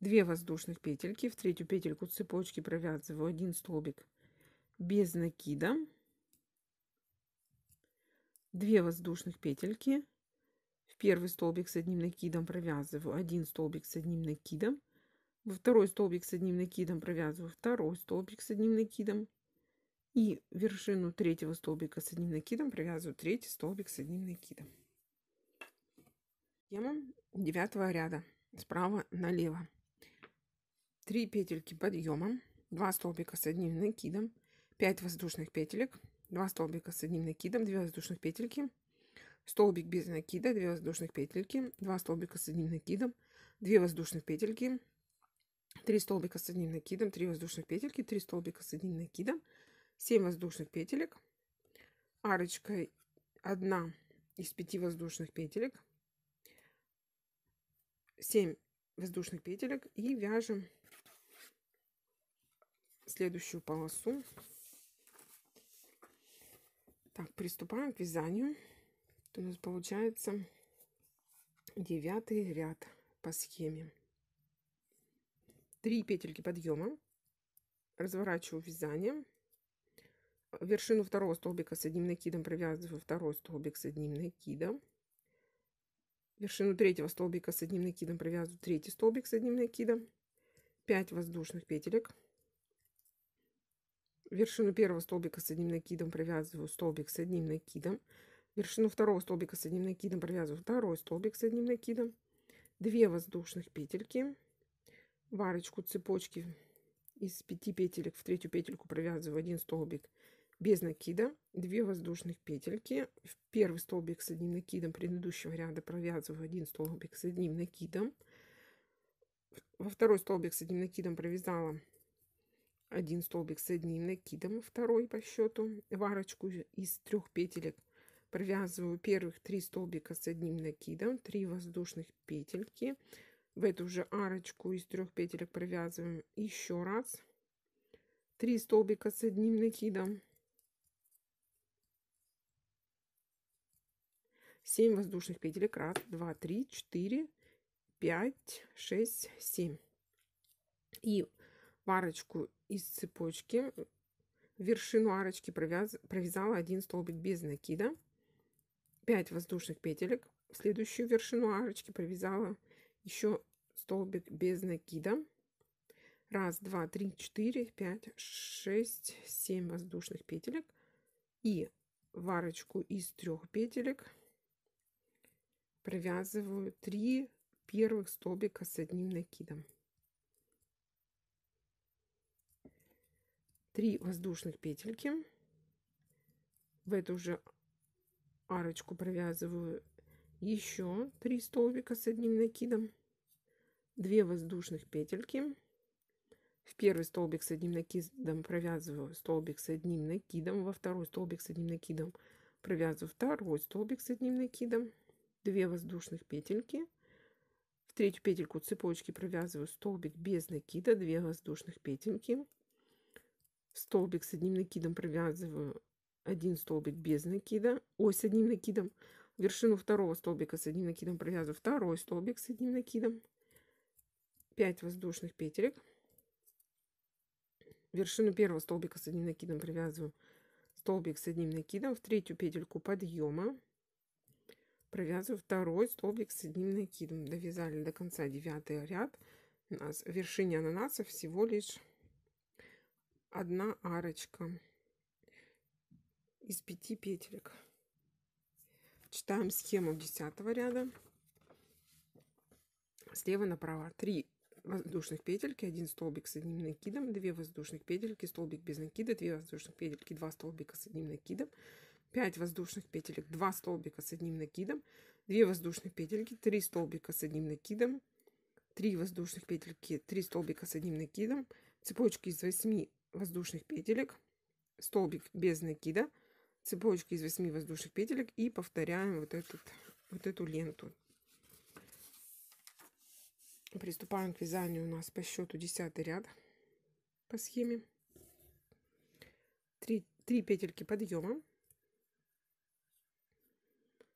2 воздушных петельки в третью петельку цепочки провязываю один столбик без накида 2 воздушных петельки в первый столбик с одним накидом провязываю один столбик с одним накидом второй столбик с одним накидом провязываю второй столбик с одним накидом и вершину третьего столбика с одним накидом провязываю третий столбик с одним накидом. Тема девятого ряда. Справа налево. 3 петельки подъема 2 столбика с одним накидом 5 воздушных петелек 2 столбика с одним накидом 2 воздушных петельки столбик без накида 2 воздушных петельки 2 столбика с одним накидом 2 воздушных петельки 3 столбика с одним накидом 3 воздушных петельки 3 столбика с одним накидом 7 воздушных петелек арочкой 1 из 5 воздушных петелек 7 воздушных петелек и вяжем следующую полосу. Так, приступаем к вязанию. Это у нас получается девятый ряд по схеме. Три петельки подъема. Разворачиваю вязание. Вершину второго столбика с одним накидом провязываю второй столбик с одним накидом. Вершину третьего столбика с одним накидом провязываю третий столбик с одним накидом. 5 воздушных петелек вершину первого столбика с одним накидом провязываю столбик с одним накидом вершину второго столбика с одним накидом провязываю второй столбик с одним накидом 2 воздушных петельки в арочку цепочки из 5 петелек в третью петельку провязываю один столбик без накида 2 воздушных петельки. В первый столбик с одним накидом предыдущего ряда провязываю один столбик с одним накидом. Во второй столбик с одним накидом провязала один столбик с одним накидом, второй по счету, в арочку из трех петелек провязываю первых три столбика с одним накидом, 3 воздушных петельки. В эту же арочку из трех петелек провязываем еще раз 3 столбика с одним накидом. 7 воздушных петелек. Раз, два, три, четыре, пять, шесть, семь. И в арочку из цепочки вершину арочки провяз... провязала один столбик без накида 5 воздушных петелек в следующую вершину арочки провязала еще столбик без накида. Раз два три четыре пять шесть семь воздушных петелек. И в арочку из трех петелек провязываю 3 первых столбика с одним накидом. 3 воздушных петельки. В эту же арочку провязываю еще 3 столбика с одним накидом. 2 воздушных петельки. В первый столбик с одним накидом провязываю столбик с одним накидом во второй столбик с одним накидом провязываю второй столбик с одним накидом. 2 воздушных петельки. В третью петельку цепочки провязываю столбик без накида 2 воздушных петельки. Столбик с одним накидом провязываю один столбик без накида ой с одним накидом вершину второго столбика с одним накидом провязываю второй столбик с одним накидом, 5 воздушных петелек, вершину первого столбика с одним накидом провязываю столбик с одним накидом, в третью петельку подъема провязываю второй столбик с одним накидом. Довязали до конца девятый ряд. У нас в вершине ананаса всего лишь одна арочка из пяти петелек. Читаем схему десятого ряда. Слева направо 3 воздушных петельки, один столбик с одним накидом, 2 воздушных петельки, столбик без накида, 2 воздушных петельки, 2 столбика с одним накидом, 5 воздушных петелек, 2 столбика с одним накидом, 2 воздушных петельки, 3 столбика с одним накидом, 3 воздушных петельки, 3 столбика с одним накидом, цепочки из 8 воздушных петелек, столбик без накида, цепочки из 8 воздушных петелек и повторяем вот, этот, вот эту ленту. Приступаем к вязанию у нас по счету 10 ряд по схеме. 3, 3 петельки подъема.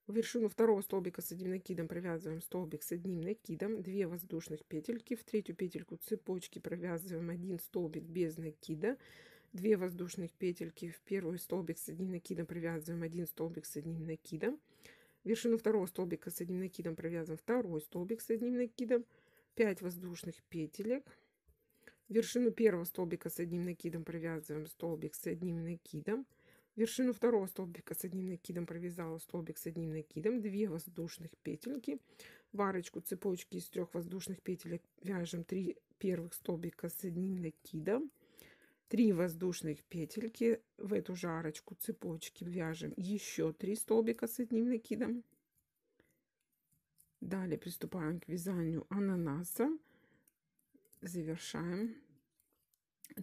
В вершину второго столбика с одним накидом провязываем столбик с одним накидом, 2 воздушных петельки, в третью петельку цепочки провязываем один столбик без накида, 2 воздушных петельки, в первый столбик с одним накидом провязываем один столбик с одним накидом, вершину второго столбика с одним накидом провязываем второй столбик с одним накидом, 5 воздушных петелек, вершину первого столбика с одним накидом провязываем столбик с одним накидом, вершину второго столбика с одним накидом провязала столбик с одним накидом. 2 воздушных петельки. В арочку цепочки из трех воздушных петелек вяжем 3 первых столбика с одним накидом 3 воздушных петельки в эту же арочку цепочки вяжем еще 3 столбика с одним накидом. Далее приступаем к вязанию ананаса. Завершаем.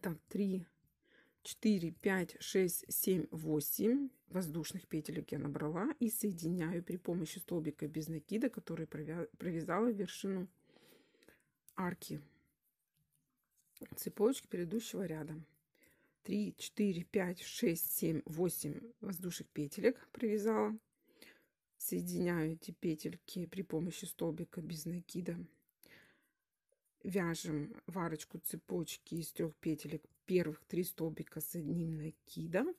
Так 3 4, 5, 6, 7, 8 воздушных петелек я набрала и соединяю при помощи столбика без накида, который провязала вершину арки цепочки предыдущего ряда. 3, 4, 5, 6, 7, 8 воздушных петелек провязала. Соединяю эти петельки при помощи столбика без накида. Вяжем в арочку цепочки из трех петелек. Первых три столбика с одним накидом.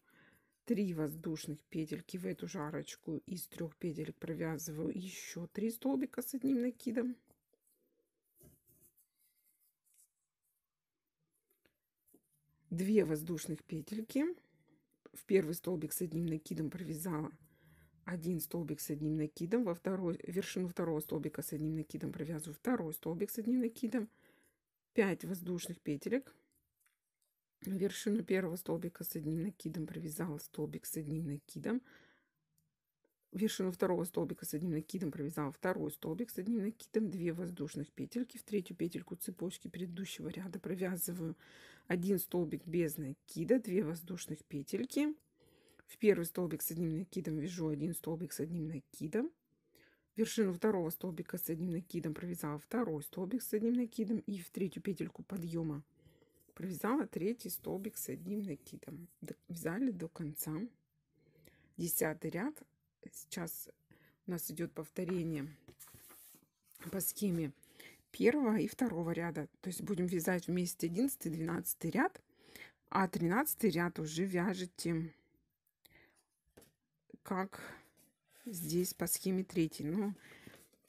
3 воздушных петельки в эту же арочку из трех петелек провязываю еще 3 столбика с одним накидом две воздушных петельки. В первый столбик с одним накидом провязала один столбик с одним накидом, во второй, вершину второго столбика с одним накидом провязываю второй столбик с одним накидом, 5 воздушных петелек, вершину первого столбика с одним накидом провязала столбик с одним накидом, вершину второго столбика с одним накидом провязала второй столбик с одним накидом, 2 воздушных петельки, в третью петельку цепочки предыдущего ряда провязываю один столбик без накида, 2 воздушных петельки, в первый столбик с одним накидом вяжу один столбик с одним накидом. Вершину второго столбика с одним накидом провязала второй столбик с одним накидом. И в третью петельку подъема провязала третий столбик с одним накидом. Вязали до конца. Десятый ряд. Сейчас у нас идет повторение по схеме первого и второго ряда. То есть будем вязать вместе 11 12 ряд, а 13 ряд уже вяжете как здесь по схеме третьей. Но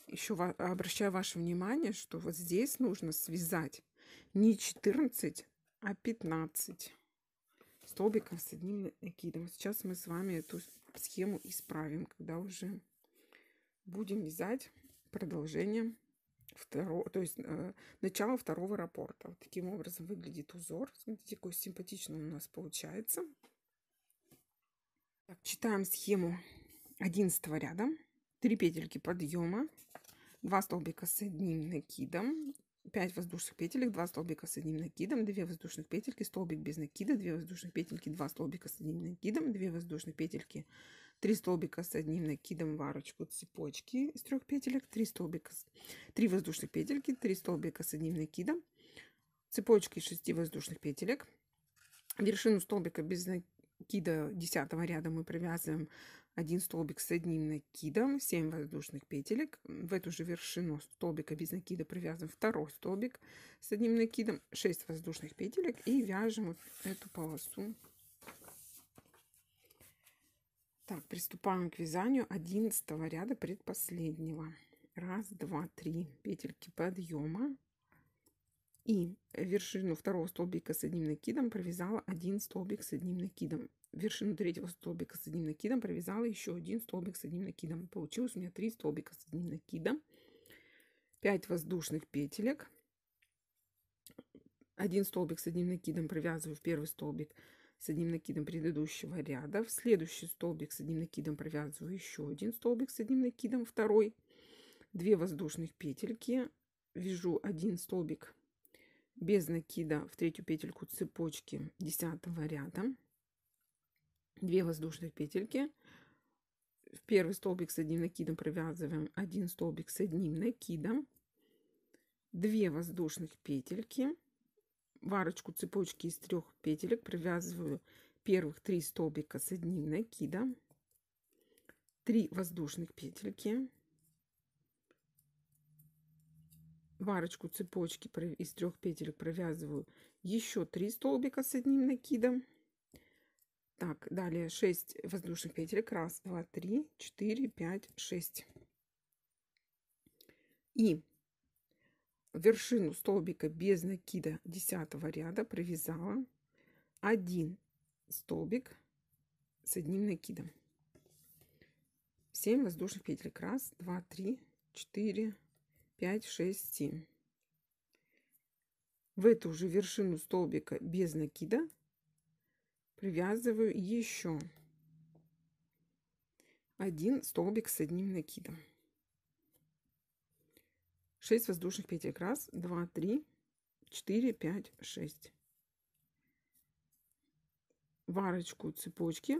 еще обращаю ваше внимание, что вот здесь нужно связать не 14, а 15 столбиков с одним накидом. Сейчас мы с вами эту схему исправим, когда уже будем вязать продолжение второго, то есть э, начало второго рапорта. Вот таким образом выглядит узор. Смотрите, какой симпатичный у нас получается. Так, читаем схему 11 ряда. 3 петельки подъема, 2 столбика с одним накидом, 5 воздушных петелек, 2 столбика с одним накидом, 2 воздушных петельки, столбик без накида, 2 воздушных петельки, 2 столбика с одним накидом, 2 воздушных петельки, 3 столбика с одним накидом в арочку цепочки из 3 петелек, 3 столбика, 3 воздушных петельки, 3 столбика с одним накидом, цепочки из 6 воздушных петелек, вершину столбика без накида накида 10 ряда мы провязываем один столбик с одним накидом, 7 воздушных петелек. В эту же вершину столбика без накида провязываем второй столбик с одним накидом, 6 воздушных петелек и вяжем вот эту полосу. Так, приступаем к вязанию 11 ряда предпоследнего. Раз, два, три петельки подъема. И вершину второго столбика с одним накидом провязала один столбик с одним накидом. Вершину третьего столбика с одним накидом провязала еще один столбик с одним накидом. Получилось у меня три столбика с одним накидом. 5 воздушных петелек. Один столбик с одним накидом провязываю в первый столбик с одним накидом предыдущего ряда. В следующий столбик с одним накидом провязываю еще один столбик с одним накидом, второй. 2 воздушных петельки. Вяжу один столбик без накида в третью петельку цепочки 10 ряда 2 воздушных петельки. В первый столбик с одним накидом провязываем один столбик с одним накидом. 2 воздушных петельки. В арочку цепочки из трех петелек провязываю. Первых три столбика с одним накидом. 3 воздушных петельки. В арочку цепочки из трех петелек провязываю еще 3 столбика с одним накидом. Так, далее 6 воздушных петелек. Раз, два, три, четыре, пять, шесть. И вершину столбика без накида 10 ряда провязала один столбик с одним накидом. 7 воздушных петелек. Раз, два, три, четыре, 5, 6, 7. В эту же вершину столбика без накида привязываю еще один столбик с одним накидом. 6 воздушных петелек. Раз, два, три, четыре, пять, шесть. В арочку цепочки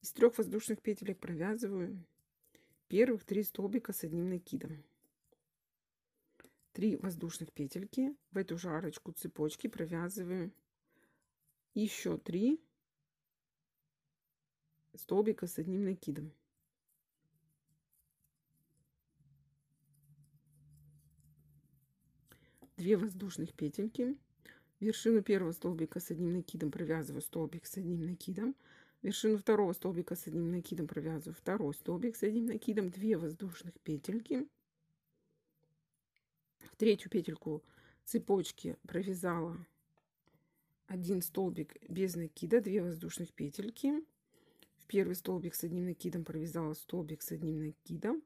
из трех воздушных петелек провязываю первых три столбика с одним накидом. 3 воздушных петельки в эту же арочку цепочки провязываем еще 3 столбика с одним накидом. Две воздушных петельки. Вершину первого столбика с одним накидом провязываю столбик с одним накидом. Вершину второго столбика с одним накидом провязываю второй столбик с одним накидом. Две воздушных петельки в третью петельку цепочки провязала один столбик без накида 2 воздушных петельки. В первый столбик с одним накидом провязала столбик с одним накидом.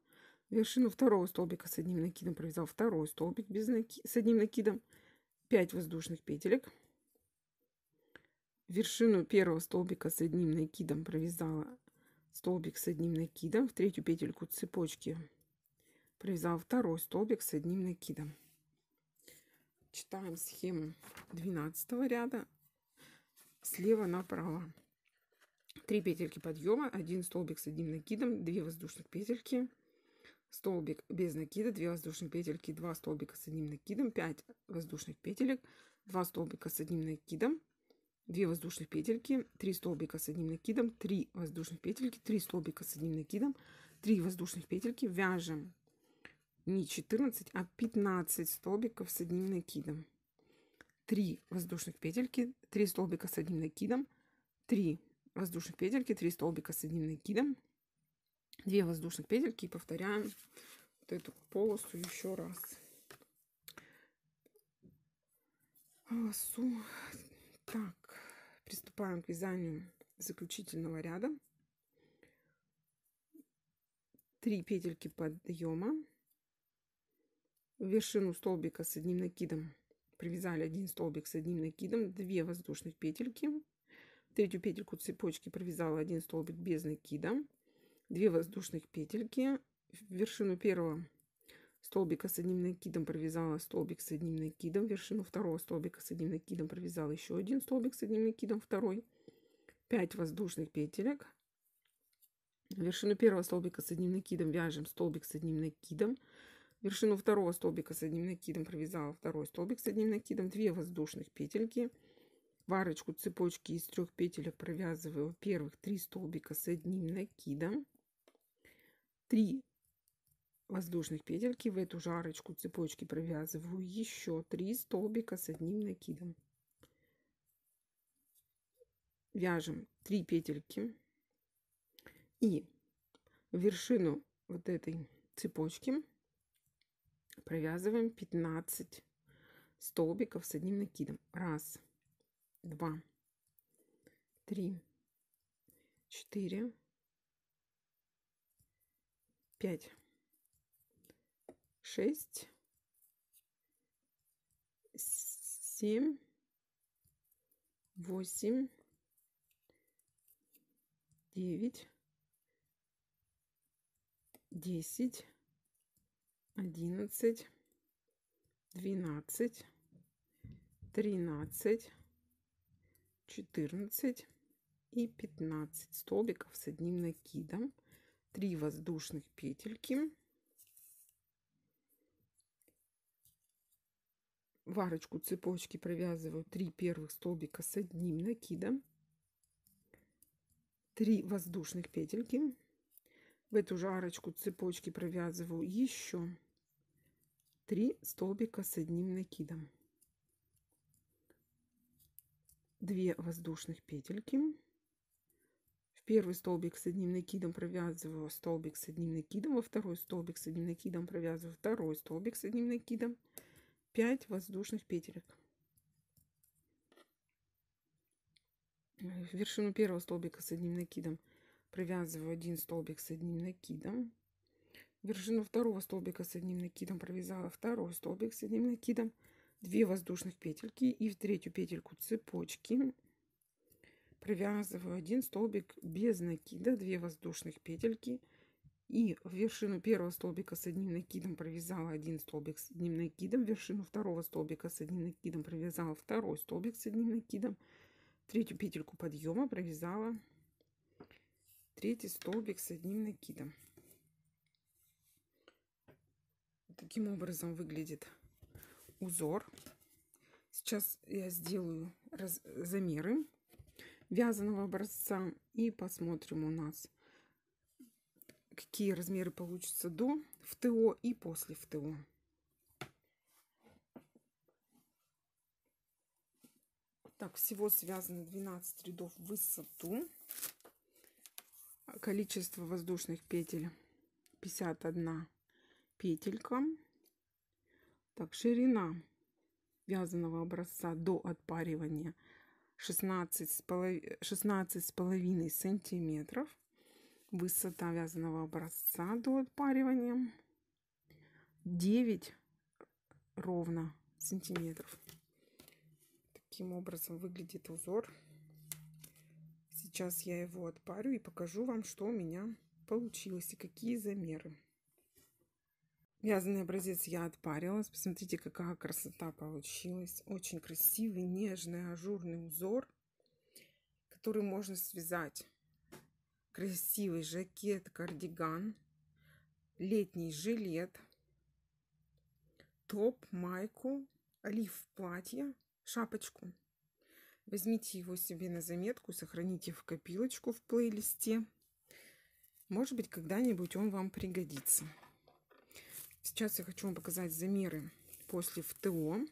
Вершину второго столбика с одним накидом провязал второй столбик без наки... с одним накидом. 5 воздушных петелек. Вершину первого столбика с одним накидом провязала столбик с одним накидом. В третью петельку цепочки провязала второй столбик с одним накидом. Читаем схему 12 ряда слева направо. 3 петельки подъема, 1 столбик с одним накидом, 2 воздушных петельки, столбик без накида, 2 воздушных петельки, 2 столбика с одним накидом, 5 воздушных петелек, 2 столбика с одним накидом, 2 воздушных петельки, 3 столбика с одним накидом, 3 воздушных петельки, 3 столбика с одним накидом, 3 воздушных петельки, вяжем не 14, а 15 столбиков с одним накидом. 3 воздушных петельки, 3 столбика с одним накидом, 3 воздушных петельки, 3 столбика с одним накидом, 2 воздушных петельки и повторяем вот эту полосу еще раз. Полосу. Так, приступаем к вязанию заключительного ряда. 3 петельки подъема вершину столбика с одним накидом привязали один столбик с одним накидом 2 воздушных петельки. Третью петельку цепочки провязала один столбик без накида 2 воздушных петельки. В вершину первого столбика с одним накидом провязала столбик с одним накидом в вершину второго столбика с одним накидом провязала еще один столбик с одним накидом второй. 5 воздушных петелек. В вершину первого столбика с одним накидом вяжем столбик с одним накидом вершину второго столбика с одним накидом провязала второй столбик с одним накидом 2 воздушных петельки. В арочку цепочки из трех петель провязываю первых три столбика с одним накидом. 3 воздушных петельки в эту же арочку цепочки провязываю еще 3 столбика с одним накидом. Вяжем 3 петельки. И вершину вот этой цепочки провязываем 15 столбиков с одним накидом. Раз два три четыре пять шесть семь восемь девять десять одиннадцать двенадцать тринадцать четырнадцать и пятнадцать столбиков с одним накидом 3 воздушных петельки в арочку цепочки провязываю 3 первых столбика с одним накидом 3 воздушных петельки. В эту же арочку цепочки провязываю еще 3 столбика с одним накидом. 2 воздушных петельки. В первый столбик с одним накидом провязываю столбик с одним накидом во второй столбик с одним накидом провязываю второй столбик с одним накидом. 5 воздушных петелек. В вершину первого столбика с одним накидом провязываю один столбик с одним накидом вершину второго столбика с одним накидом провязала второй столбик с одним накидом 2 воздушных петельки и в третью петельку цепочки провязываю один столбик без накида 2 воздушных петельки. И в вершину первого столбика с одним накидом провязала один столбик с одним накидом в вершину второго столбика с одним накидом провязала второй столбик с одним накидом. Третью петельку подъема провязала третий столбик с одним накидом таким образом выглядит узор сейчас я сделаю раз, замеры вязаного образца и посмотрим у нас какие размеры получатся до ВТО и после ВТО. Так, всего связано 12 рядов в высоту. Количество воздушных петель 51 петелька. Так, ширина вязаного образца до отпаривания 16 с, полов... 16 с половиной сантиметров. Высота вязаного образца до отпаривания 9 ровно сантиметров таким образом выглядит узор. Сейчас я его отпарю и покажу вам, что у меня получилось и какие замеры. Вязаный образец я отпарила. Посмотрите, какая красота получилась. Очень красивый, нежный, ажурный узор, который можно связать. Красивый жакет, кардиган, летний жилет, топ, майку, олив платье шапочку. Возьмите его себе на заметку, сохраните в копилочку в плейлисте. Может быть, когда-нибудь он вам пригодится. Сейчас я хочу вам показать замеры после ФТО.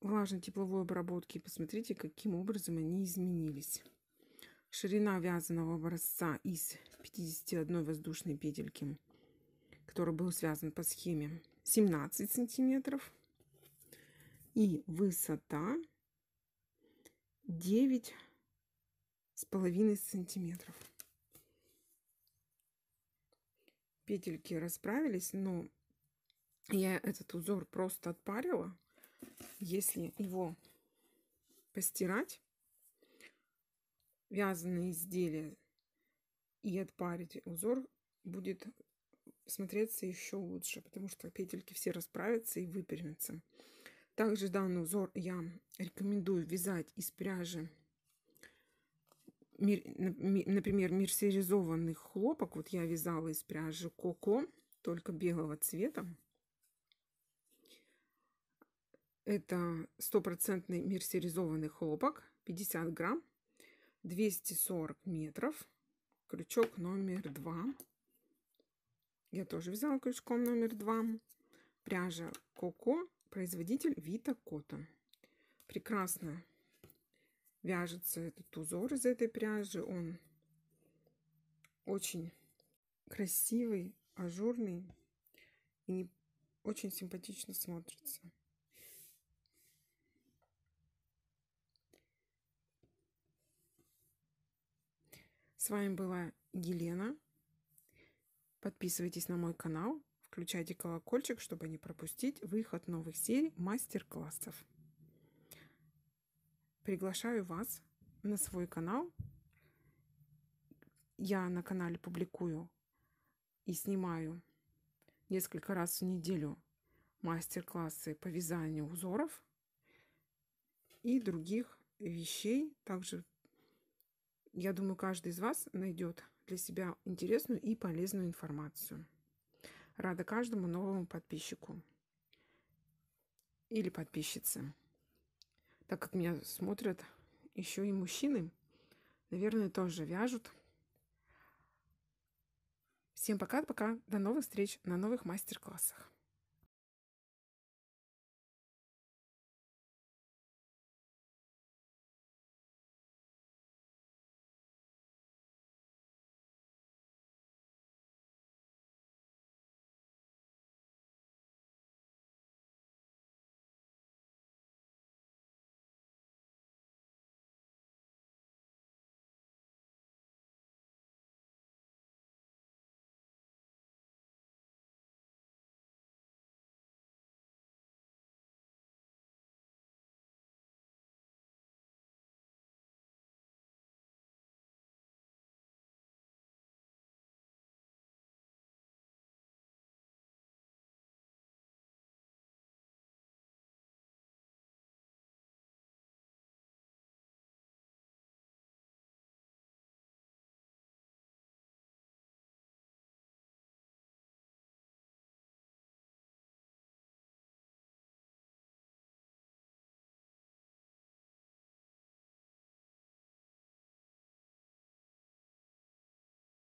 Влажно-тепловой обработки. Посмотрите, каким образом они изменились. Ширина вязаного образца из 51 воздушной петельки, который был связан по схеме, 17 сантиметров и высота 9 с половиной сантиметров. Петельки расправились, но я этот узор просто отпарила. Если его постирать, вязаные изделия и отпарить узор будет смотреться еще лучше, потому что петельки все расправятся и выпрямятся. Также данный узор я рекомендую вязать из пряжи, например, мерсеризованных хлопок. Вот я вязала из пряжи Коко, только белого цвета. Это стопроцентный мерсеризованный хлопок, 50 грамм, 240 метров. Крючок номер два. Я тоже взяла крючком номер два. Пряжа Коко, производитель Вита Коттон. Прекрасно вяжется этот узор из этой пряжи. Он очень красивый, ажурный и очень симпатично смотрится. С вами была Елена. Подписывайтесь на мой канал, включайте колокольчик, чтобы не пропустить выход новых серий мастер-классов. Приглашаю вас на свой канал. Я на канале публикую и снимаю несколько раз в неделю мастер-классы по вязанию узоров и других вещей. Также я думаю, каждый из вас найдет для себя интересную и полезную информацию. Рада каждому новому подписчику или подписчице. Так как меня смотрят еще и мужчины, наверное, тоже вяжут. Всем пока-пока. До новых встреч на новых мастер-классах.